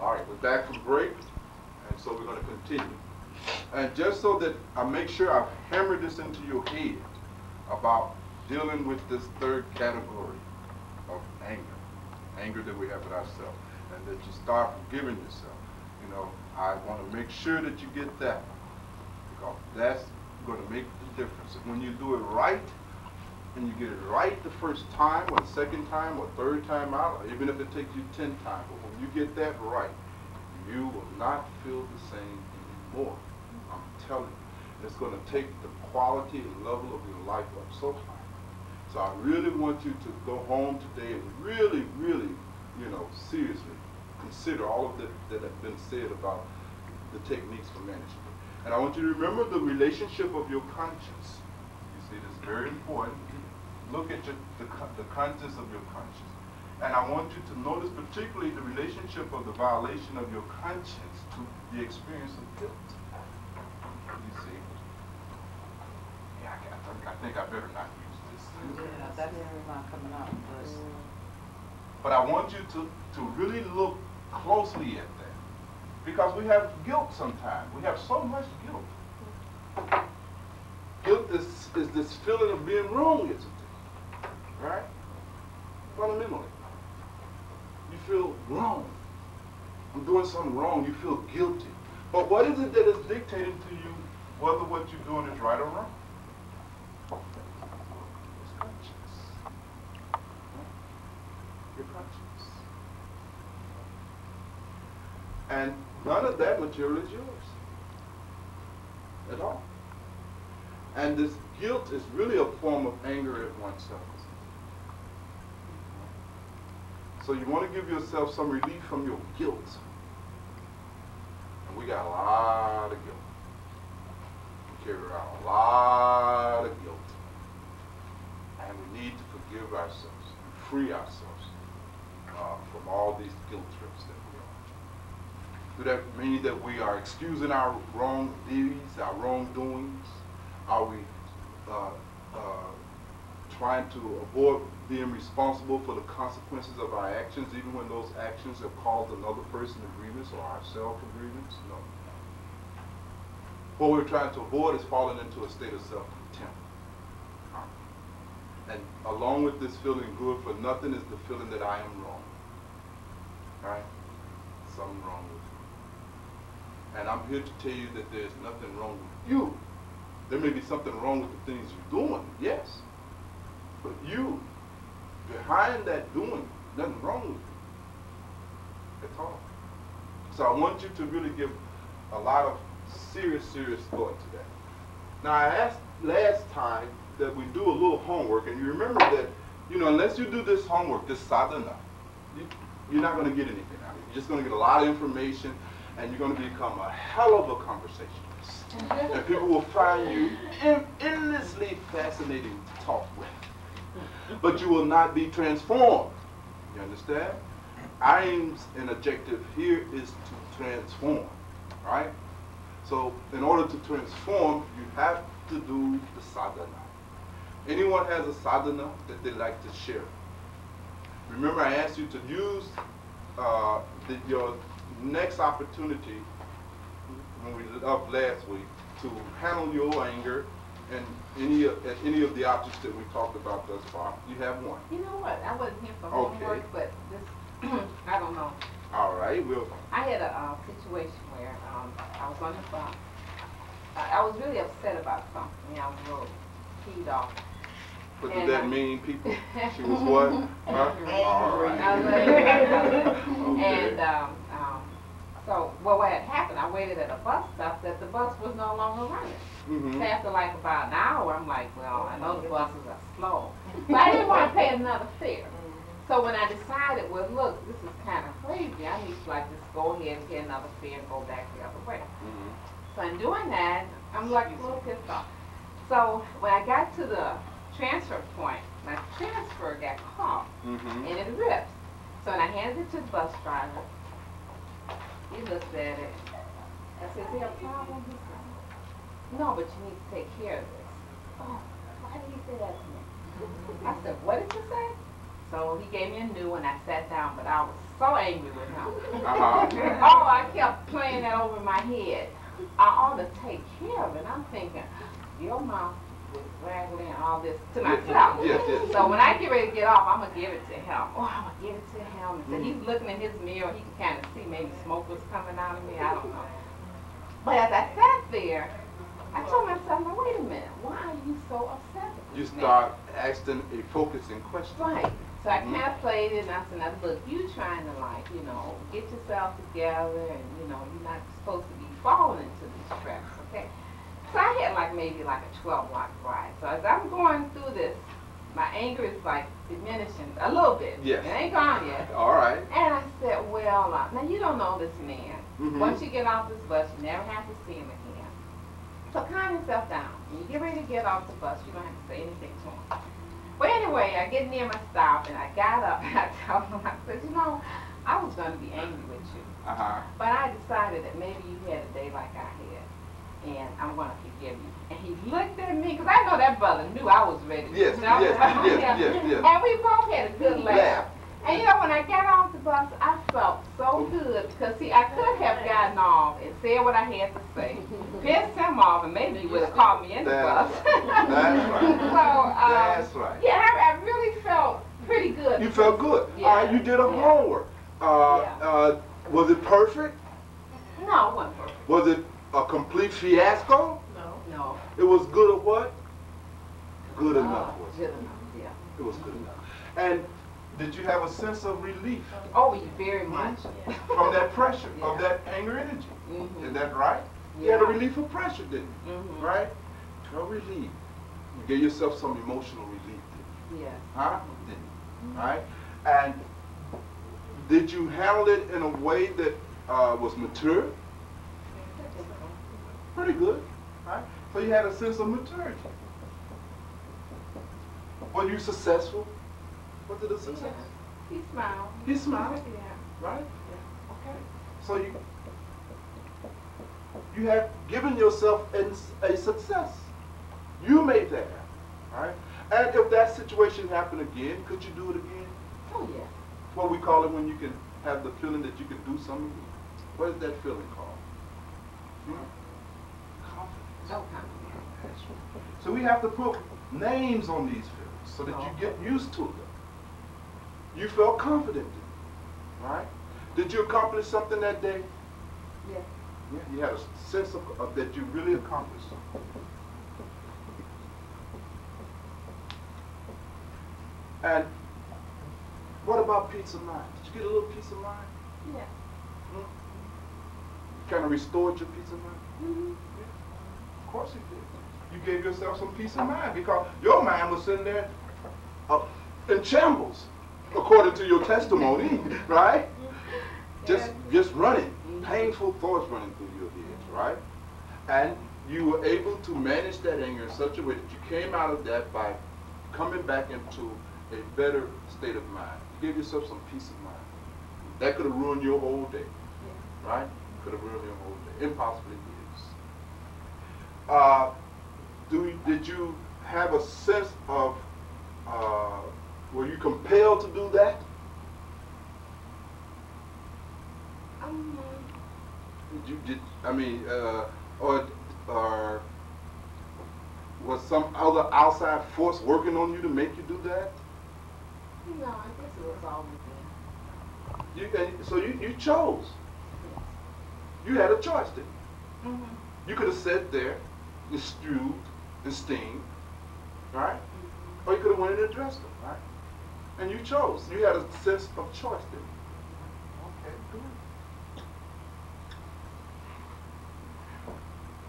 All right, we're back from break, and so we're going to continue. And just so that I make sure I've hammered this into your head about dealing with this third category of anger, anger that we have with ourselves, and that you start forgiving yourself. You know, I want to make sure that you get that because that's going to make the difference. And when you do it right, and you get it right the first time, or the second time, or third time out, even if it takes you ten times, but when you get that right, you will not feel the same anymore. I'm telling you, it's going to take the quality and level of your life up so high. So I really want you to go home today and really, really, you know, seriously consider all of that that have been said about the techniques for management. And I want you to remember the relationship of your conscience. You see, this is very important. Look at your, the, the contents of your conscience. And I want you to notice particularly the relationship of the violation of your conscience to the experience of guilt. You see? Yeah, I, I, I think I better not use this. Yeah, that's not coming out. But, but I want you to, to really look closely at that. Because we have guilt sometimes. We have so much guilt. Guilt is, is this feeling of being wrong, isn't it? Right? Fundamentally. You feel wrong. I'm doing something wrong. You feel guilty. But what is it that is dictating to you whether what you're doing is right or wrong? It's conscience. Your conscience. And none of that material is yours. At all. And this guilt is really a form of anger at oneself. So you want to give yourself some relief from your guilt. And we got a lot of guilt. We carry around a lot of guilt. And we need to forgive ourselves and free ourselves uh, from all these guilt trips that we are. Do that mean that we are excusing our wrong deeds, our wrongdoings? Are we uh, uh, trying to avoid being responsible for the consequences of our actions, even when those actions have caused another person a grievance or ourselves grievance? No. What we're trying to avoid is falling into a state of self-contempt. And along with this feeling good for nothing is the feeling that I am wrong. Right? Something wrong with me. And I'm here to tell you that there's nothing wrong with you. There may be something wrong with the things you're doing, yes. But you, behind that doing, nothing wrong with you at all. So I want you to really give a lot of serious, serious thought to that. Now I asked last time that we do a little homework, and you remember that, you know, unless you do this homework, this sadhana, you, you're not going to get anything out of it. You're just going to get a lot of information, and you're going to become a hell of a conversationalist. and people will find you endlessly fascinating to talk with but you will not be transformed. You understand? Aims and objective here is to transform, right? So in order to transform, you have to do the sadhana. Anyone has a sadhana that they like to share? Remember I asked you to use uh, the, your next opportunity when we up last week to handle your anger and any of, at any of the objects that we talked about thus far? You have one. You know what? I wasn't here for Okay. homework, but this, I don't know. All right, we'll, I had a uh, situation where um, I was on the phone. I, I was really upset about something. I was a little peed off. what did that uh, mean, people? She was what? Huh? All right. I was like- Okay. And um, um, so, well, what had happened, I waited at a bus stop that the bus was no longer running. Mhm. After like about an hour, I'm like, well, I know the buses are slow. But I didn't want to pay another fare. So when I decided, well, look, this is kind of crazy. I need to like just go ahead and get another fare and go back the other way. Mhm. So in doing that, I'm like a little pissed off. So when I got to the transfer point, my transfer got caught Mhm. and it ripped. So when I handed it to the bus driver, he looked at it. I said, is there a problem? He said, no, but you need to take care of this. Oh, why did he say that to me? I said, what did you say? So he gave me a new one. I sat down, but I was so angry with him. Uh-huh. oh, I kept playing that over my head. I ought to take care of it. I'm thinking, your mouth was raggedy and all this to myself. Yes, yes. So when I get ready to get off, I'm gonna give it to him. Oh, I'm gonna give it to him. And so Mm. he's looking in his mirror. He can kind of see maybe smoke was coming out of me. I don't know. But as I sat there, I told myself, now wait a minute. Why are you so upset? You start asking a focusing question. Right. So I kind of played it and I said, now look, you trying to like, you know, get yourself together and, you know, you're not supposed to be falling into these traps, okay? So I had like maybe like a 12 block ride. So as I'm going through this, my anger is like diminishing a little bit. Yes. It ain't gone yet. All right. And I said, well, uh, now you don't know this man. Mhm. Once you get off this bus, you never have to see him again. So calm yourself down. When you get ready to get off the bus, you don't have to say anything to him. But anyway, I get near my stop and I got up and I told him, I said, you know, I was going to be angry with you. Uh-huh. But I decided that maybe you had a day like I had. And I'm going to forgive you. And he looked at me, because I know that brother knew I was ready Yes, yes, yes, yes, yes. And we both had a good laugh. Laugh. And you know, when I got off the bus, I felt so good because see, I could have gotten off and said what I had to say, pissed him off, and maybe he would have called me in the That's bus. right. That's right. so, um, That's right. yeah, I, I really felt pretty good. You felt good. Yeah. All right, you did a Yeah. homework. Uh, Yeah. uh, was it perfect? No, it wasn't perfect. Was it a complete fiasco? No. No. It was good or what? Good enough. Oh, Was good it? enough, yeah. it was good enough. And did you have a sense of relief Oh, you very much. from that pressure, of that anger energy? Mhm. Is that right? You had a relief of pressure, didn't you? Mhm. Right? A relief. You gave yourself some emotional relief, didn't you? Yes. Huh? Didn't you? Right? And did you handle it in a way that uh, was mature? Pretty good. Right? So you had a sense of maturity. Were you successful? Was it a success? He smiled. He smiled, Yeah. right? Okay. So you you have given yourself an- a success. You made that happen, right? And if that situation happened again, could you do it again? Oh, yeah. What we call it when you can have the feeling that you can do something. again. What is that feeling called? Hmm? Confidence. No. That's right. So we have to put names on these feelings so that you get used to them. You felt confident, right? Did you accomplish something that day? Yes. Yeah, you had a sense of, of that you really accomplished something. And what about peace of mind? Did you get a little peace of mind? Yeah. Hmm? Kind of restored your peace of mind? Mm-hmm. Of course you did. You gave yourself some peace of mind because your mind was sitting there uh, in shambles, according to your testimony, right? Just, just running, painful thoughts running through your head, right? And you were able to manage that anger in such a way that you came out of that by coming back into a better state of mind. You gave yourself some peace of mind. That could have ruined your whole day, right? Could have ruined your whole day. Impossibly is. Uh, do did you have a sense of, uh, were you compelled to do that? Um, Did you did I mean, uh, or or was some other outside force working on you to make you do that? no, I guess it was all within. You and so you, you chose. You had a choice, didn't you? Mm-hmm. You could have sat there and stewed and steamed, right? Or you could have went in and addressed them? And you chose. You had a sense of choice, didn't you? Okay, good.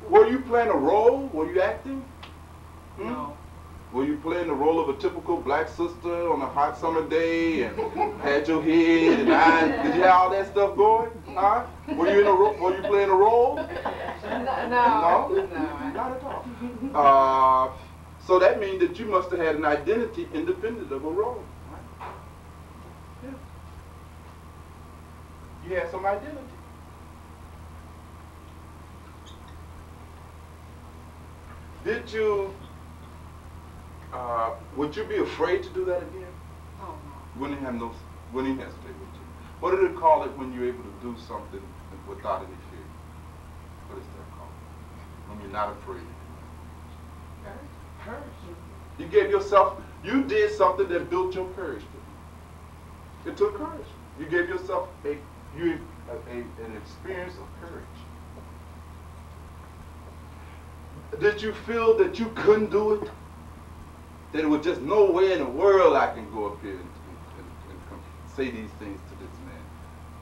Were you playing a role? Were you acting? Hmm? No. Were you playing the role of a typical black sister on a hot summer day and had your head and eyes? Did you have all that stuff going? Huh? Were you in a ro- Were you playing a role? No, no, No? no. Not at all. Uh, so that means that you must have had an identity independent of a role. Right? Yeah. You had some identity. Did you, uh, would you be afraid to do that again? Oh, no. Wouldn't have no, wouldn't hesitate with you. What do they call it when you're able to do something without any fear? What is that called? When you're not afraid. Courage. You gave yourself, you did something that built your courage. It took courage. You gave yourself a, you, a, a, an experience of courage. Did you feel that you couldn't do it? That there was just no way in the world I can go up here and, and, and, and say these things to this man.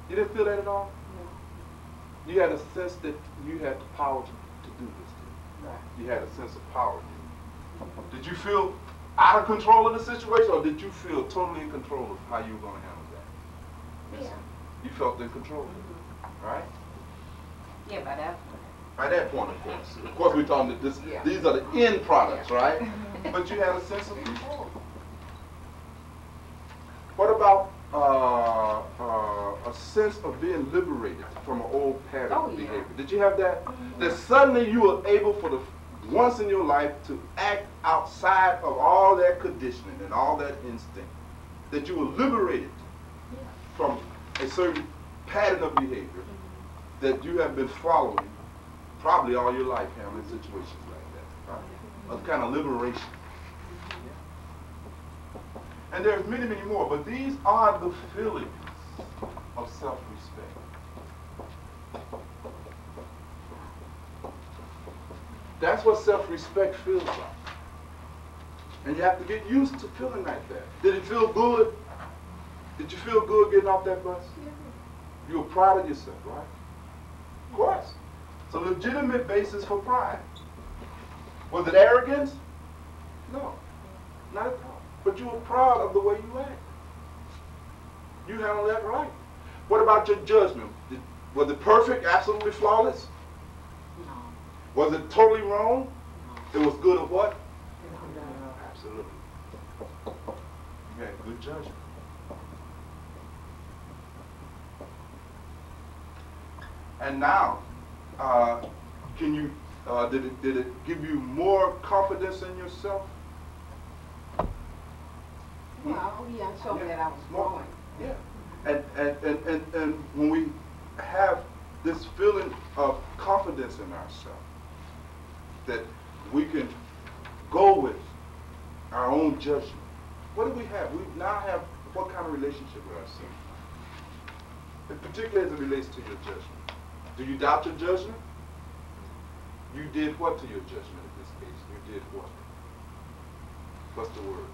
You didn't feel that at all? No. You had a sense that you had the power to, to do this. Right. You had a sense of power. Did you feel out of control of the situation, or did you feel totally in control of how you were going to handle that? Yeah. You felt in control, mm-hmm. right? Yeah, by that point. By that point, of course. Of course, we're talking that this, yeah. these are the end products, right? but you had a sense of control. What about uh, uh, a sense of being liberated from an old pattern oh, of behavior? Did you have that? Mm -hmm. That suddenly you were able for the once in your life to act outside of all that conditioning and all that instinct. That you were liberated yeah. from a certain pattern of behavior that you have been following probably all your life handling situations like that. Right? A kind of liberation. And there's many, many more, but these are the feelings of self-respect. That's what self-respect feels like. And you have to get used to feeling like that. Did it feel good? Did you feel good getting off that bus? Yeah. You were proud of yourself, right? Of course. It's a legitimate basis for pride. Was it arrogance? No, not at all. But you were proud of the way you acted. You handled that right. What about your judgment? Did, was it perfect, absolutely flawless? No. Was it totally wrong? No. It was good of what? No. Absolutely. You had good judgment. And now, uh, can you, uh, did, it, did it give you more confidence in yourself? Well, yeah, showed yeah. that I was growing. Yeah. And, and, and, and, and when we have this feeling of confidence in ourselves, that we can go with our own judgment. What do we have? We now have what kind of relationship with ourselves? Particularly as it relates to your judgment. Do you doubt your judgment? You did what to your judgment in this case? You did what? What's the word?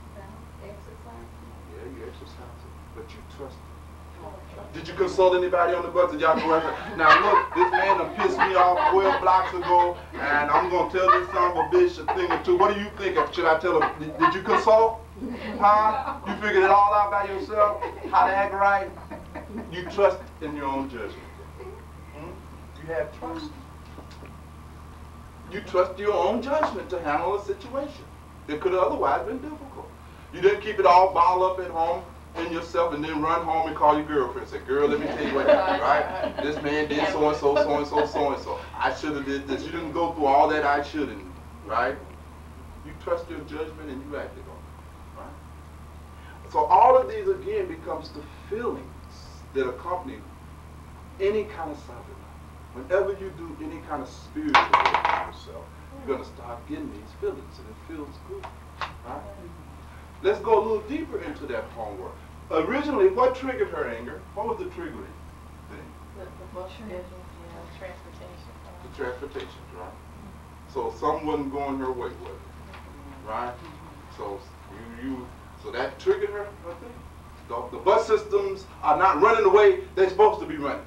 Exercise. Yeah, you exercise it, but you trust it. Did you consult anybody on the bus? Did y'all go after? Now look, this man done pissed me off 12 blocks ago, and I'm gonna tell this son of a bitch a thing or two. What do you think? Should I tell him? Did, did you consult? Huh? You figured it all out by yourself? How to act right? You trust in your own judgment. You have trust. You trust your own judgment to handle a situation that could have otherwise been difficult. You didn't keep it all balled up at home in yourself and then run home and call your girlfriend and say, girl, let me tell you what happened, right? This man did so and so, so and so, so and so. I should have did this. You didn't go through all that I shouldn't, right? You trust your judgment and you acted on it, right? So all of these again becomes the feelings that accompany any kind of self Whenever you do any kind of spiritual work on yourself, you're going to start getting these feelings and it feels good, right? Let's go a little deeper into that homework. Originally, what triggered her anger? What was the triggering thing? The, the transportation. The transportation, right? So some wasn't going her way, was it? Mm-hmm. Right? So you, you so that triggered her. The, the bus systems are not running the way they're supposed to be running.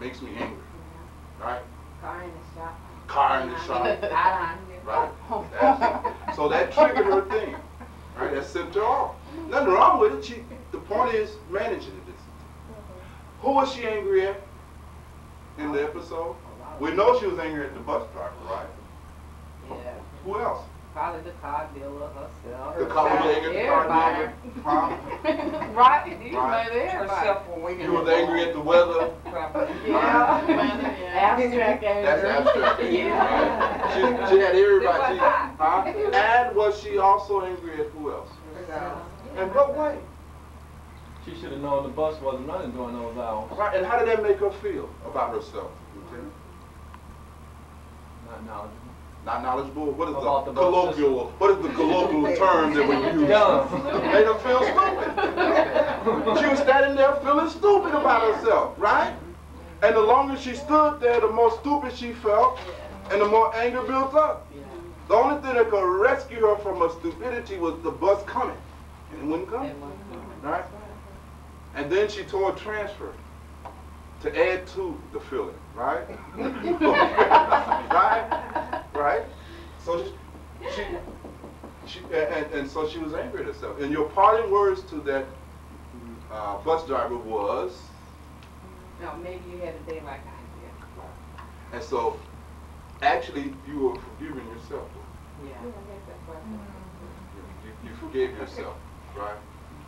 Makes me angry. Right? Car in the shop. Car in the shop. right? so that triggered her thing. Right? That sent her off. Nothing wrong with it. She, the point is managing it. Who was she angry at in the episode? We know she was angry at the bus driver, right? Yeah. Who else? Probably the car dealer herself. The car at the car dealer? Huh? right. You right. made everybody. You was angry at the weather? yeah. Abstract anger. That's abstract anger. Yeah. Right. She, she had everybody. Huh? And was she also angry at who else? In what way? She should have known the bus wasn't running during those hours. Right, and how did that make her feel about herself, Lieutenant? Not knowledgeable. Not knowledgeable? What is About the the bus colloquial, what is the colloquial term that we use? Dumb. Made her feel stupid. She was standing there feeling stupid about herself, right? And the longer she stood there, the more stupid she felt, and the more anger built up. The only thing that could rescue her from her stupidity was the bus coming. And it wouldn't come. Right? And then she told transfer to add to the feeling, right? right? Right? So she, she, she and, and so she was angry at herself. And your parting words to that uh, bus driver was, No, maybe you had a day like I did. and so actually you were forgiving yourself. Yeah. I guess that's what You, you, you forgave yourself, right?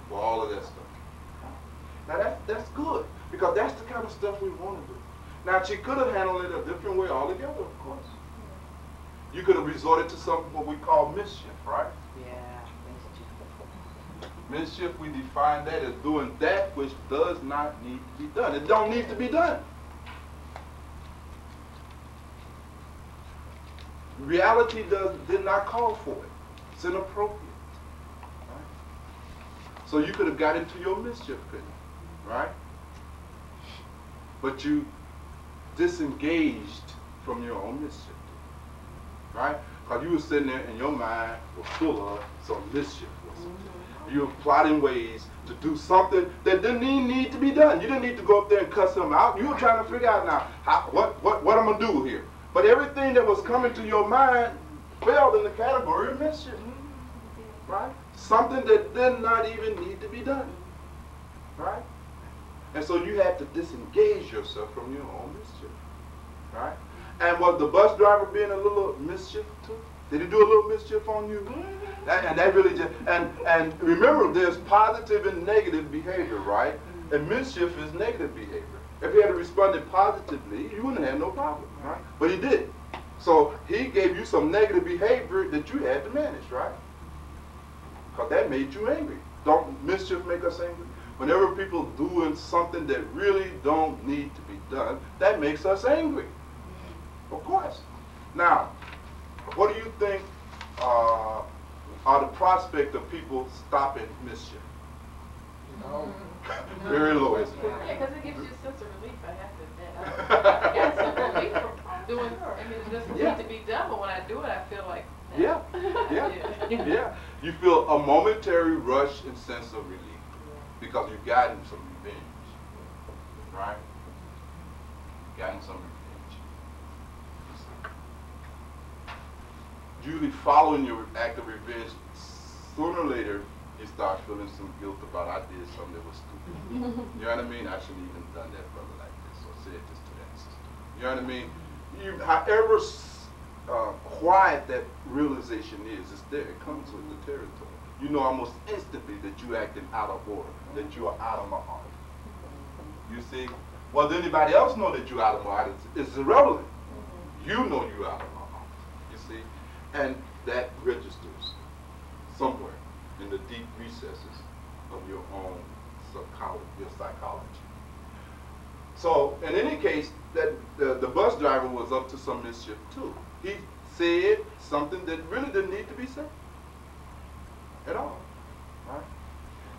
For all of that stuff. Now that, that's good, because that's the kind of stuff we want to do. Now she could have handled it a different way altogether, of course. You could have resorted to something what we call mischief, right? Yeah. Mischief, we define that as doing that which does not need to be done. It don't need to be done. Reality does did not call for it. It's inappropriate. Right? So you could have got into your mischief, couldn't you? Right? But you disengaged from your own mischief. Right? Because you were sitting there and your mind was full of some mischief or something. You were plotting ways to do something that didn't even need to be done. You didn't need to go up there and cuss them out. You were trying to figure out now how, what, what, what I'm going to do here. But everything that was coming to your mind fell in the category of mischief. Mm-hmm. Right? Something that did not even need to be done. Right? And so you have to disengage yourself from your own mischief. Right? And was the bus driver being a little mischief too? Did he do a little mischief on you? Mm-hmm. That- and that really just and and remember there's positive and negative behavior, right? And mischief is negative behavior. If he had responded positively, you wouldn't have had no problem, right? But he did. So he gave you some negative behavior that you had to manage, right? Because that made you angry. Don't mischief make us angry? Whenever people doing something that really don't need to be done, that makes us angry. Of course. Now, what do you think uh, are the prospect of people stopping mischief? Very low, isn't it? Yeah, because it gives you a sense of relief, I have to admit. I got some relief from doing, I mean, it doesn't Yeah. need to be done, but when I do it, I feel like. Yeah, yeah, yeah. You feel a momentary rush and sense of relief because you've gotten some revenge, right? You've gotten some revenge. Usually following your act of revenge, sooner or later, you start feeling some guilt about I did something that was stupid. You know what I mean? I shouldn't even done that brother like this or said this to that sister. You know what I mean? You, however uh, quiet that realization is, it's there. It comes with the territory. You know almost instantly that you're acting out of order, that you are out of my heart. You see? Whether anybody else know that you're out of my heart, it's, it's irrelevant. You know you're out of my heart. You see? And that registers somewhere in the deep recesses of your own psychology, your psychology. So, in any case, that the, the bus driver was up to some mischief too. He said something that really didn't need to be said at all, right?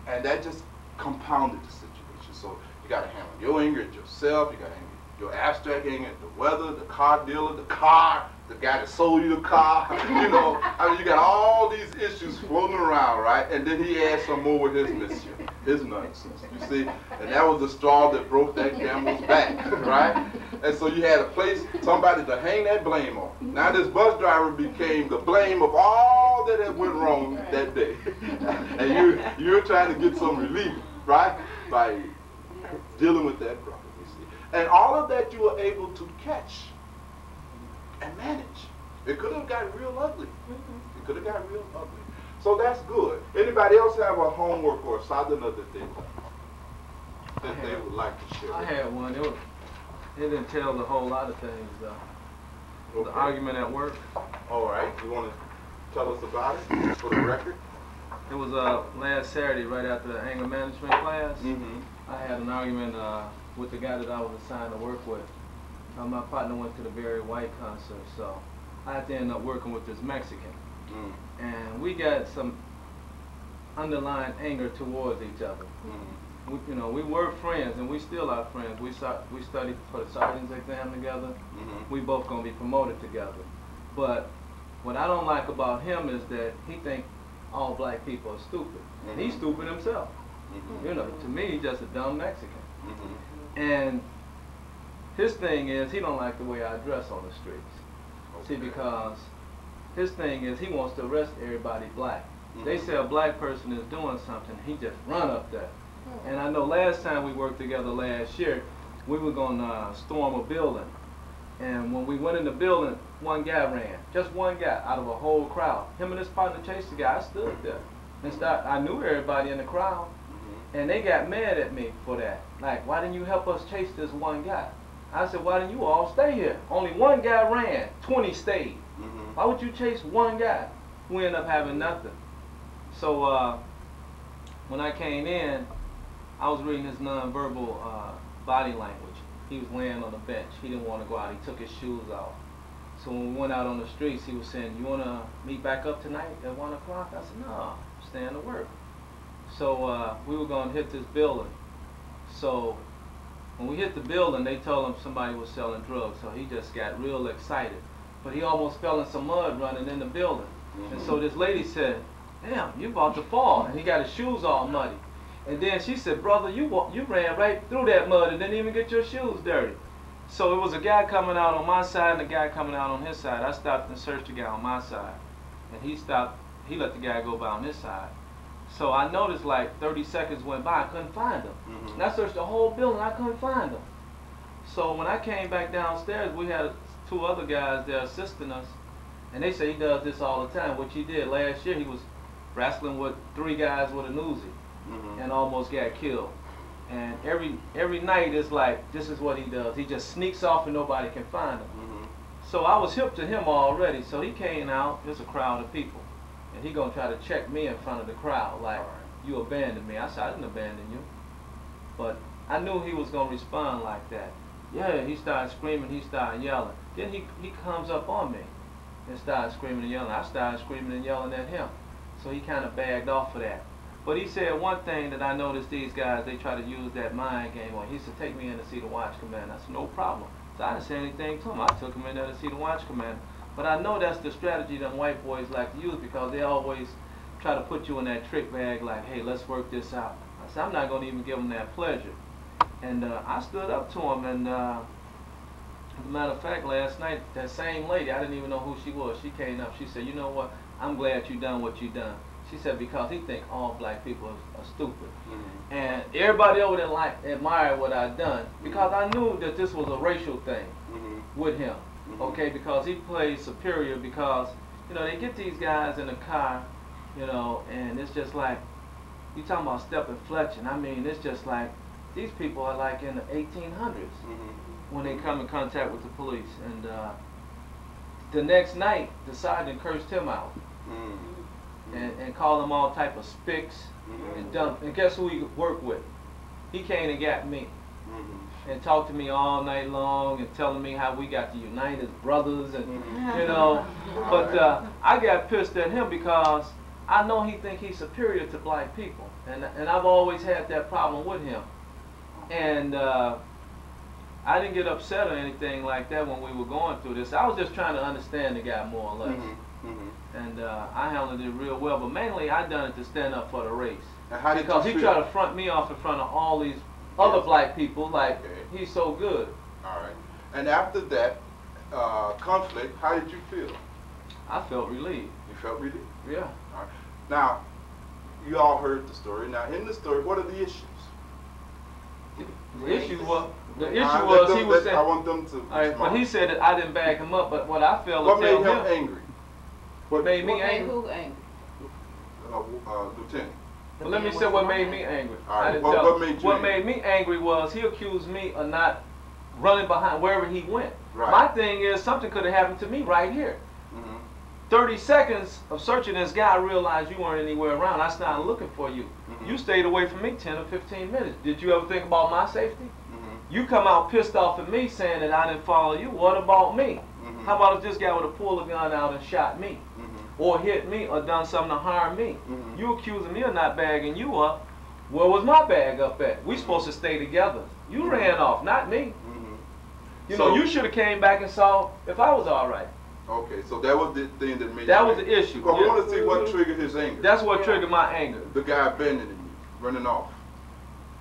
And that just compounded the situation. So you got to handle your anger at yourself. You got to handle your abstract anger at the weather, the car dealer, the car, the guy that sold you the car. you know, I mean, you got all these issues floating around, right? And then he adds some more with his mischief, his nonsense. You see, and that was the straw that broke that camel's back, right? And so you had a place, somebody to hang that blame on. Now this bus driver became the blame of all that had went wrong that day, and you you're trying to get some relief, right, by dealing with that problem. You see, and all of that you were able to catch and manage. It could have got real ugly. It could have got real ugly. So that's good. Anybody else have a homework or something that they that they would like to share? I had one. It, was, it didn't tell a whole lot of things. though. The argument at work. All right. You want to tell us about it for the record? It was uh, last Saturday, right after the anger management class. Mm-hmm. I had an argument uh, with the guy that I was assigned to work with. My partner went to the Barry White concert, so I had to end up working with this Mexican. Mm. And we got some underlying anger towards each other. Mm-hmm. We, you know, we were friends, and we still are friends. We we studied for the sergeant's exam together. Mm-hmm. We both gonna be promoted together. But what I don't like about him is that he think all black people are stupid. And he's Mhm. stupid himself. Mm-hmm. You know, to me, he's just a dumb Mexican. Mm-hmm. And his thing is he don't like the way I dress on the streets. See, because his thing is he wants to arrest everybody black. They Mhm. say a black person is doing something, he just run up there. And I know last time we worked together last year, we were gonna uh, storm a building. And when we went in the building, one guy ran, just one guy out of a whole crowd. Him and his partner chased the guy. I stood there and start, I knew everybody in the crowd, Mm-hmm. and they got mad at me for that. Like, why didn't you help us chase this one guy? I said, why didn't you all stay here? Only one guy ran, 20 stayed. Mm-hmm. Why would you chase one guy who ended up having nothing? So uh, when I came in, I was reading his nonverbal uh, body language. He was laying on the bench. He didn't want to go out. He took his shoes off. So when we went out on the streets, he was saying, "You want to meet back up tonight at one o'clock?" I said, "No, I'm staying to work." So uh, we were going to hit this building. So when we hit the building, they told him somebody was selling drugs. So he just got real excited. But he almost fell in some mud running in the building. And so mm-hmm. this lady said, "Damn, you about to fall!" And he got his shoes all muddy. And then she said, "Brother, you you ran right through that mud and didn't even get your shoes dirty." So it was a guy coming out on my side and a guy coming out on his side. I stopped and searched the guy on my side, and he stopped. He let the guy go by on his side. So I noticed like 30 seconds went by, I couldn't find him. Mhm. And I searched the whole building, I couldn't find them. So when I came back downstairs, we had two other guys there assisting us, and they say he does this all the time, which he did last year. He was wrestling with three guys with a Uzi Mm-hmm. and almost got killed. And every every night is like this is what he does. He just sneaks off and nobody can find him. Mm-hmm. So I was hip to him already. So he came out. There's a crowd of people, and he gonna try to check me in front of the crowd, like you abandoned me. I said I didn't abandon you, but I knew he was gonna respond like that. Yeah, he started screaming. He started yelling. Then he he comes up on me and started screaming and yelling. I started screaming and yelling at him. So he kind of bagged off of that. But he said one thing that I noticed these guys, they try to use that mind game on. He said, take me in to see the watch commander. I said, no problem. So I didn't say anything to him. I took him in there to see the watch commander. But I know that's the strategy them white boys like to use because they always try to put you in that trick bag like, hey, let's work this out. I said, I'm not going to even give them that pleasure. And uh, I stood up to him and uh, as a matter of fact, last night, that same lady, I didn't even know who she was. She came up. She said, "You know what? I'm glad you done what you done." She said because he think all black people are, are stupid, Mm-hmm. and everybody over there like admired what I done because I knew that this was a racial thing Mm-hmm. with him. Okay, because he plays superior because you know they get these guys in the car, you know, and it's just like you talking about Stepin Fetchit. I mean, it's just like these people are like in the 1800s Mm-hmm. when they come in contact with the police. And uh, the next night, the sergeant cursed him out Mm-hmm. and, and called him all type of spicks Mhm. and dumb. And guess who he worked with? He came and got me Mm-hmm. And talked to me all night long and telling me how we got to unite as brothers and Mhm. you know. But uh, I got pissed at him because I know he think he's superior to black people, and and I've always had that problem with him. And uh, I didn't get upset or anything like that when we were going through this. I was just trying to understand the guy more or less, Mm-hmm. Mm-hmm. and uh, I handled it real well. But mainly, I done it to stand up for the race how did because he tried to front me off in front of all these other Yes. black people like Okay. he's so good. All right. And after that uh, conflict, how did you feel? I felt relieved. You felt relieved. Yeah. All right. Now, you all heard the story. Now, in the story, what are the issues? The issue was the issue let was them- he was let- I want them to. All right, but he said that I didn't back him up. But what I felt What made him him, angry? What made me What made angry. who angry? Uh, uh, Lieutenant. Well, let me say what made me angry. All right, I didn't what- tell what made you What made me angry was he accused me of not running behind wherever he went. Right. My thing is something could have happened to me right here. Mm-hmm. 30 seconds of searching this guy, I realized you weren't anywhere around. I started looking for you. Mhm. You stayed away from me 10 or 15 minutes. Did you ever think about my safety? Mhm. You come out pissed off at me saying that I didn't follow you. What about me? Mhm. How about if this guy would have pulled a gun out and shot me? Or hit me or done something to harm me? Mhm. You accusing me of not bagging you up. Where was my bag up at? We supposed to stay together. You ran off, not me. Mhm. You So- know, you should have came back and saw if I was all right. Okay, so that was the thing that made That you was angry. the issue. Well, we Yeah. want to see what triggered his anger. That's what triggered my anger. the guy abandoning you, running off.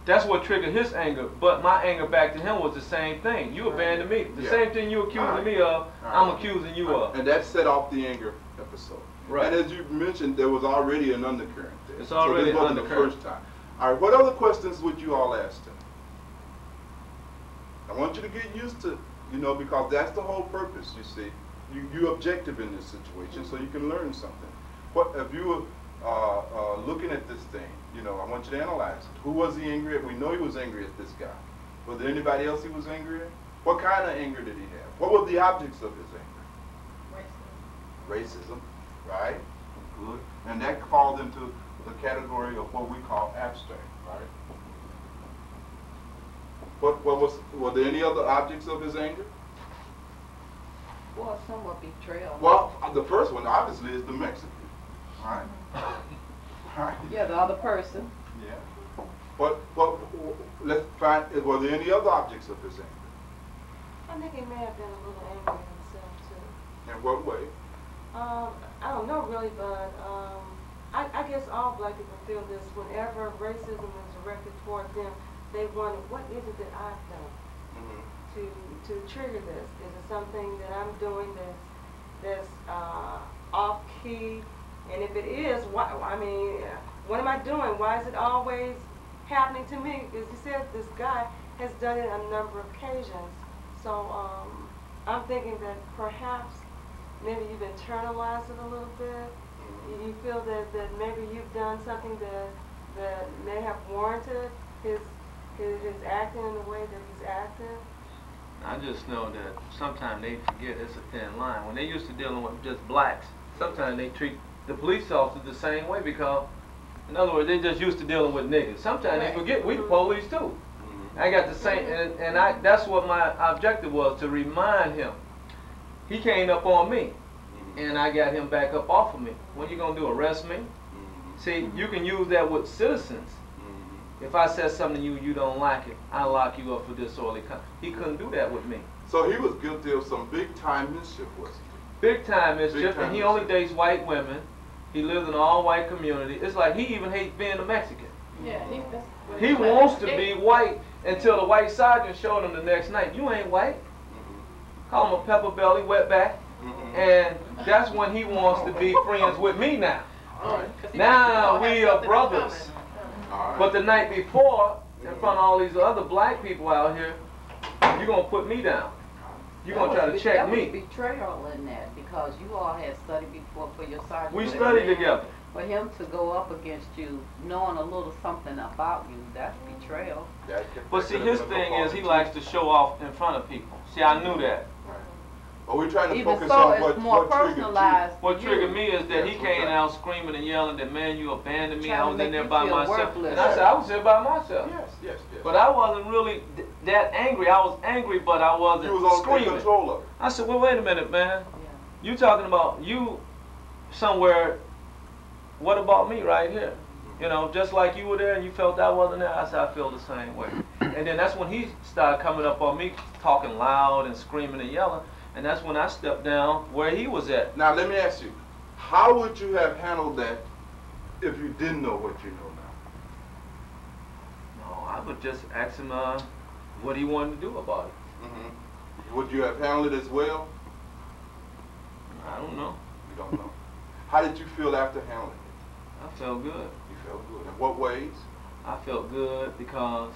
That's what triggered his anger. But my anger back to him was the same thing. You abandoned me. The Yeah. same thing you accusing Alright. me of, I'm accusing you of. And that set off the anger episode. Right. And as you mentioned, there was already an undercurrent there. It's already so this an wasn't undercurrent. the first time. All right, what other questions would you all ask him? I want you to get used to, you know, because that's the whole purpose, you see. You, you objective in this situation so you can learn something. What, if you were uh, uh, looking at this thing, you know, I want you to analyze it. Who was he angry at? We know he was angry at this guy. Was there anybody else he was angry at? What kind of anger did he have? What were the objects of his anger? Racism. Racism, right? Good. And that falls into the category of what we call abstract, right? What, what was, were there any other objects of his anger? Well, somewhat betrayal. Well, the first one obviously is the Mexican, right? Right. Yeah, the other person. Yeah. But, but, let's find, were there any other objects of his anger? I think he may have been a little angry himself too. In what way? Um, I don't know really, but um, I, I guess all black people feel this. Whenever racism is directed toward them, they wonder, what is it that I've done Mhm. to to trigger this? Is it something that I'm doing that's that's uh, off key? And if it is, why? I mean, what am I doing? Why is it always happening to me? Because you said this guy has done it a number of occasions. So um, I'm thinking that perhaps maybe you've internalized it a little bit. You, you feel that, that maybe you've done something that that may have warranted his his, his acting in the way that he's acting. I just know that sometimes they forget it's a thin line. When they used to dealing with just blacks, sometimes they treat the police officers the same way because, in other words, they just used to dealing with niggas. Sometimes they forget we the police too. Mhm. I got the same, and, and I that's what my objective was to remind him. He came up on me, Mhm. and I got him back up off of me. What you gonna do? Arrest me? Mhm. See, you can use that with citizens. Mhm. If I said something to you, you don't like it, I lock you up for disorderly conduct. He couldn't do that with me. So he was guilty of some big time mischief, wasn't Big time Big mischief, time and he only dates white women. He lives in an all-white community. It's like he even hates being a Mexican. Yeah, he, He wants to be white until the white sergeant showed him the next night. You ain't white. He? Call him a pepper belly, wetback, Mhm. and that's when he wants to be friends with me now. All right. 'Cause he Now we are brothers. coming. All right. But the night before, in front of all these other black people out here, you're gonna put me down. You're gonna try to was- check that was me. betrayal in that because you all had studied before for your sergeant. We studied together. For him to go up against you, knowing a little something about you, that's betrayal. That could- But see, his thing is he likes to show off in front of people. See, I knew that. Right. But we're trying to Even focus so, on it's what, more what triggered personalized. What triggered me is that he came okay. out screaming and yelling that, man, you abandoned me. I was in there by feel myself. worthless. And I said, I was here by myself. Yes, yes, yes. But I wasn't really th- that angry. I was angry, but I wasn't you was on in screaming. control of it. I said, well, wait a minute, man. Yeah. You talking about you somewhere, what about me right here? You know, just like you were there and you felt I wasn't there, I said, I feel the same way. And then that's when he started coming up on me, talking loud and screaming and yelling. And that's when I stepped down where he was at. Now let me ask you, how would you have handled that if you didn't know what you know now? No, I would just ask him uh, what he wanted to do about it. hmm Would you have handled it as well? I don't know. You don't know. How did you feel after handling it? I felt good. You felt good. In what ways? I felt good because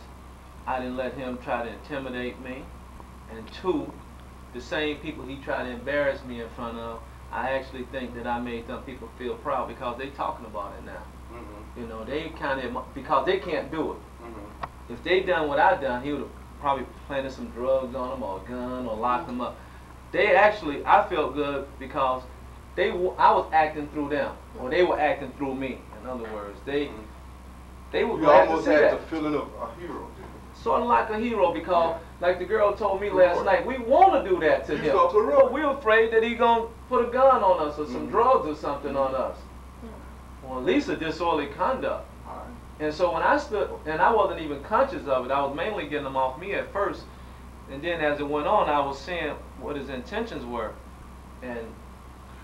I didn't let him try to intimidate me. And two, the same people he tried to embarrass me in front of, I actually think that I made them people feel proud because they talking about it now. Mm-hmm. You know, they kind of, because they can't do it. Mm-hmm. If they done what I done, he would have probably planted some drugs on them or a gun or locked them up. They actually, I felt good because they I was acting through them, or they were acting through me. In other words, they they were You glad to almost see had that. the feeling of a hero, Sort of like a hero because, like the girl told me last night, we want to do that to You him. a. But we're afraid that he gonna put a gun on us or some Mhm. drugs or something on us. Or at least a disorderly conduct. you? All right. And so when I stood, and I wasn't even conscious of it, I was mainly getting them off me at first. And then as it went on, I was seeing what his intentions were. And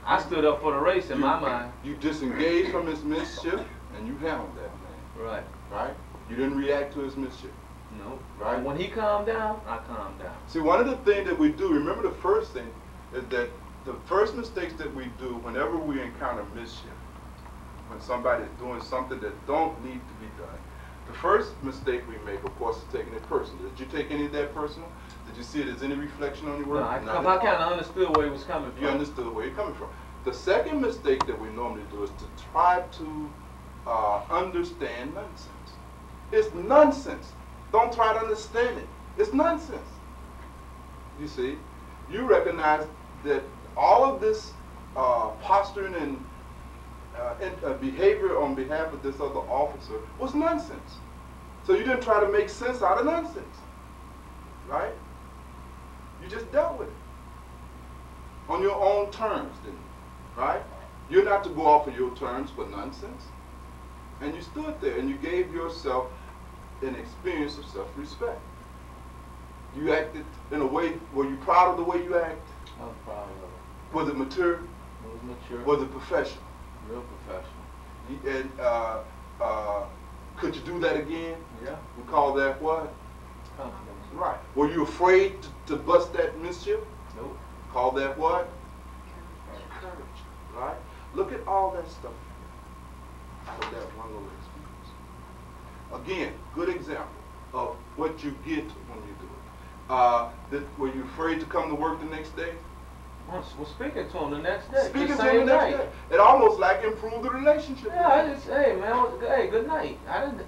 I stood up for the race in you, my mind. You disengaged from his mischief and you handled that man, Right. right? You didn't react to his mischief. No. Right. When he calmed down, I calmed down. See, one of the things that we do, remember the first thing, is that the first mistakes that we do whenever we encounter mischief, when somebody is doing something that don't need to be done, the first mistake we make, of course, is taking it personal. Did you take any of that personal? Did you see it as any reflection on your No, work? I, Not 'cause at I kind of understood where he was coming from. You understood where you're coming from. The second mistake that we normally do is to try to uh, understand nonsense. It's nonsense. Don't try to understand it. It's nonsense. You see, you recognize that all of this uh, posturing and, uh, uh, behavior on behalf of this other officer was nonsense. So you didn't try to make sense out of nonsense, right? You just dealt with it on your own terms, didn't you? Right? You're not to go off of your terms for nonsense. And you stood there and you gave yourself an experience of self-respect. You acted in a way, were you proud of the way you acted? I was proud of it. Was it mature? It was mature. Was it professional? real professional. You- And uh, uh, could you do that again? Yeah. We call that what? Confidence. Right. Were you afraid to, to bust that mischief? Nope. Call that what? Courage. Right? Look at all that stuff that one little experience. Again, good example of what you get when you do it. Uh, that, were you afraid to come to work the next day? Was speaking to him the next day. Speaking the to him the next night. day. It almost like improved the relationship. Yeah, I just hey man, hey, good night. I didn't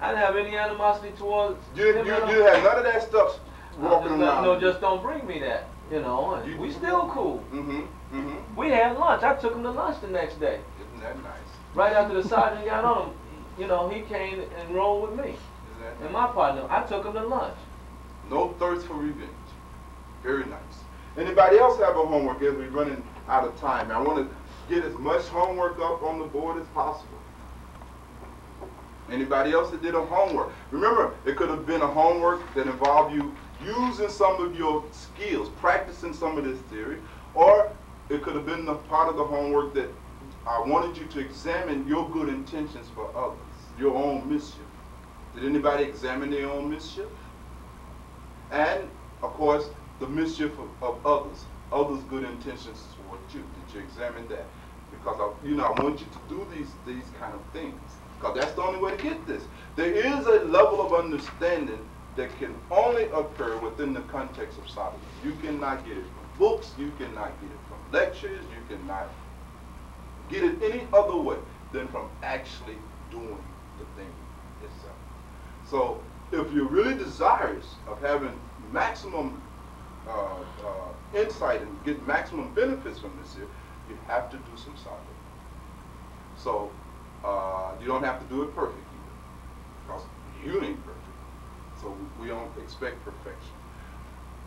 I didn't have any animosity towards you, you, you had none of that stuff walking just around. know, just don't bring me that, you know. And You- we still cool. Mm-hmm. Mm-hmm. We had lunch. I took him to lunch the next day. Isn't that nice? Right after the sergeant got on him, you know, he came and rolled with me Isn't and my partner. I took him to lunch. No thirst for revenge. Very nice. Anybody else have a homework as we're running out of time? I want to get as much homework up on the board as possible. Anybody else that did a homework? Remember, it could have been a homework that involved you using some of your skills, practicing some of this theory, or it could have been the part of the homework that I wanted you to examine your good intentions for others, your own mischief. Did anybody examine their own mischief? And, of course, the mischief of, of others, others' good intentions toward you. Did you examine that? Because I, you know, I want you to do these these kind of things. Because that's the only way to get this. There is a level of understanding that can only occur within the context of solitude. You cannot get it from books. You cannot get it from lectures. You cannot get it any other way than from actually doing the thing itself. So if you're really desirous of having maximum uh, uh, insight and get maximum benefits from this here, you have to do some solitude. So uh, you don't have to do it perfect either, because you ain't perfect. So we don't expect perfection.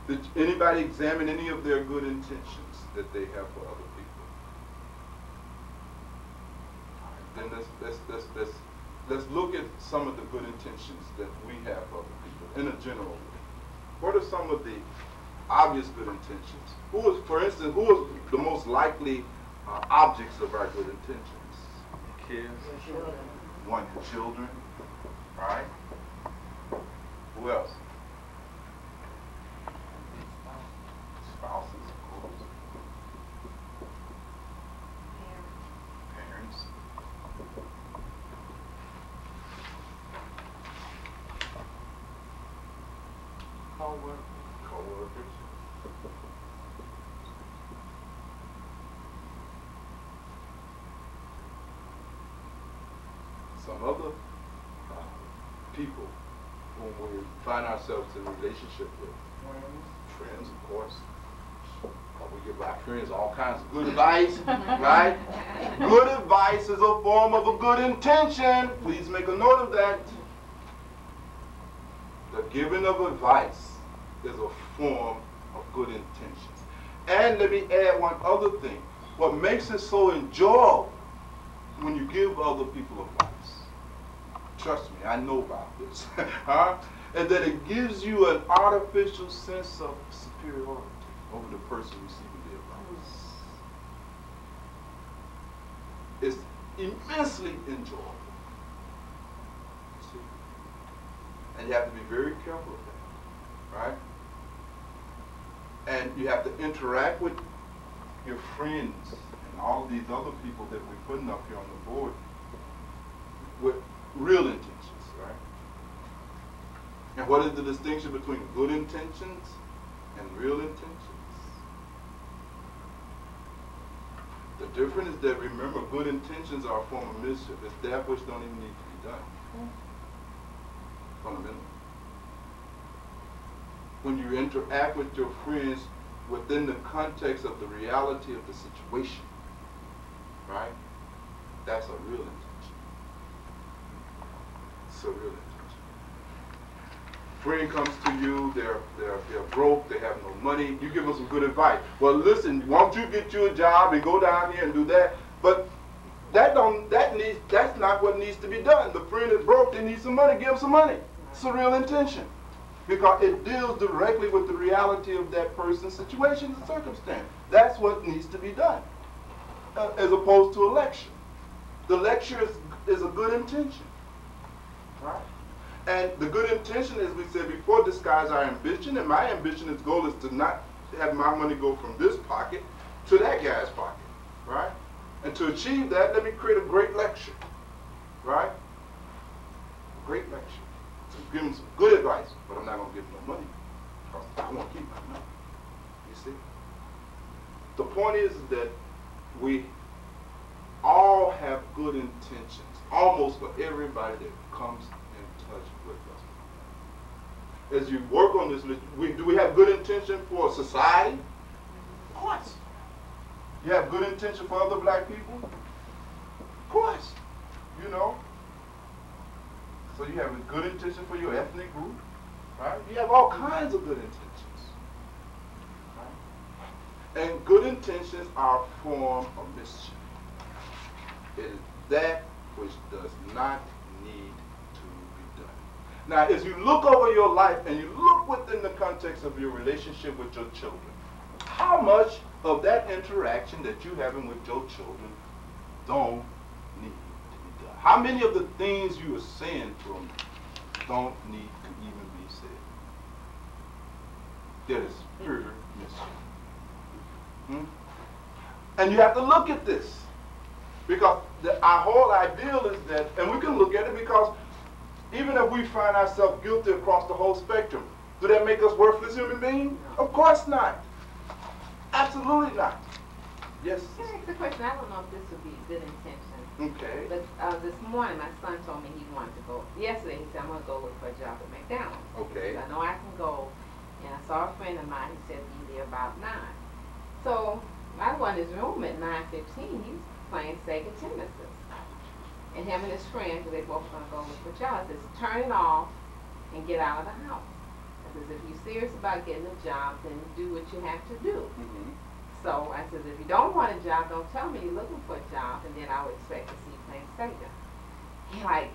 Did anybody examine any of their good intentions that they have for other people? Then let's, let's, let's, let's, let's look at some of the good intentions that we have for other people in a general way. What are some of the obvious good intentions? Who is, for instance, who is the most likely uh, objects of our good intentions? Kids. One, children, right? Who else? Spouses, of course. Parents. Co-workers. Some other uh, people whom we find ourselves in relationship with. Friends. Friends, of course. We give our friends all kinds of good advice, right? Good advice is a form of a good intention. Please make a note of that. The giving of advice is a form of good intentions. And let me add one other thing. What makes it so enjoyable when you give other people advice, trust me, I know about this, huh? And that it gives you an artificial sense of superiority over the person receiving the advice. It's immensely enjoyable. And you have to be very careful of that, right? And you have to interact with your friends and all these other people that we're putting up here on the board with real intentions, right? And what is the distinction between good intentions and real intentions? The difference is that remember, good intentions are a form of mischief. It's that which don't even need to be done. Fundamentally. When you interact with your friends within the context of the reality of the situation, right? That's a real intention. It's a real intention. Friend comes to you, they're, they're, they're broke, they have no money, you give them some good advice. Well, listen, won't you get you a job and go down here and do that? But that don't, that needs, that's not what needs to be done. The friend is broke, they need some money, give them some money. It's a real intention. Because it deals directly with the reality of that person's situation and circumstance. That's what needs to be done. Uh, as opposed to a lecture. The lecture is, is a good intention. Right? And the good intention, as we said before, disguises our ambition. And my ambition, its goal is to not have my money go from this pocket to that guy's pocket, right? And to achieve that, let me create a great lecture, right? A great lecture. Give him some good advice, but I'm not going to give him no money. I want to keep my money. You see? The point is that we all have good intentions, almost for everybody that comes in touch with us. As you work on this, we, do we have good intention for society? Of course. You have good intention for other black people? Of course. You know. So you have a good intention for your ethnic group, right? You have all kinds of good intentions. Right? And good intentions are a form of mischief. It is that which does not need to be done. Now, as you look over your life and you look within the context of your relationship with your children, how much of that interaction that you're having with your children don't need to be done? How many of the things you are saying to them don't need to even be said? That is pure mischief. Hmm? And you have to look at this. Because the, our whole ideal is that, and we can look at it because even if we find ourselves guilty across the whole spectrum, do that make us worthless human beings? Of course not. Absolutely not. Yes. Can I ask a question? I don't know if this would be good intention. Okay. But uh, this morning, my son told me he wanted to go. Yesterday, he said, I'm going to go look for a job at McDonald's. Okay. I know I can go. And I saw a friend of mine. He said, be there about 9. So I went in his room at 9.15. He's playing Sega Genesis. And him and his friend, they both going to go look for jobs, says, turn it off and get out of the house. I says, if you're serious about getting a job, then do what you have to do. Mhm. So I said, if you don't want a job, don't tell me you're looking for a job, and then I would expect to see you playing Sega. He like,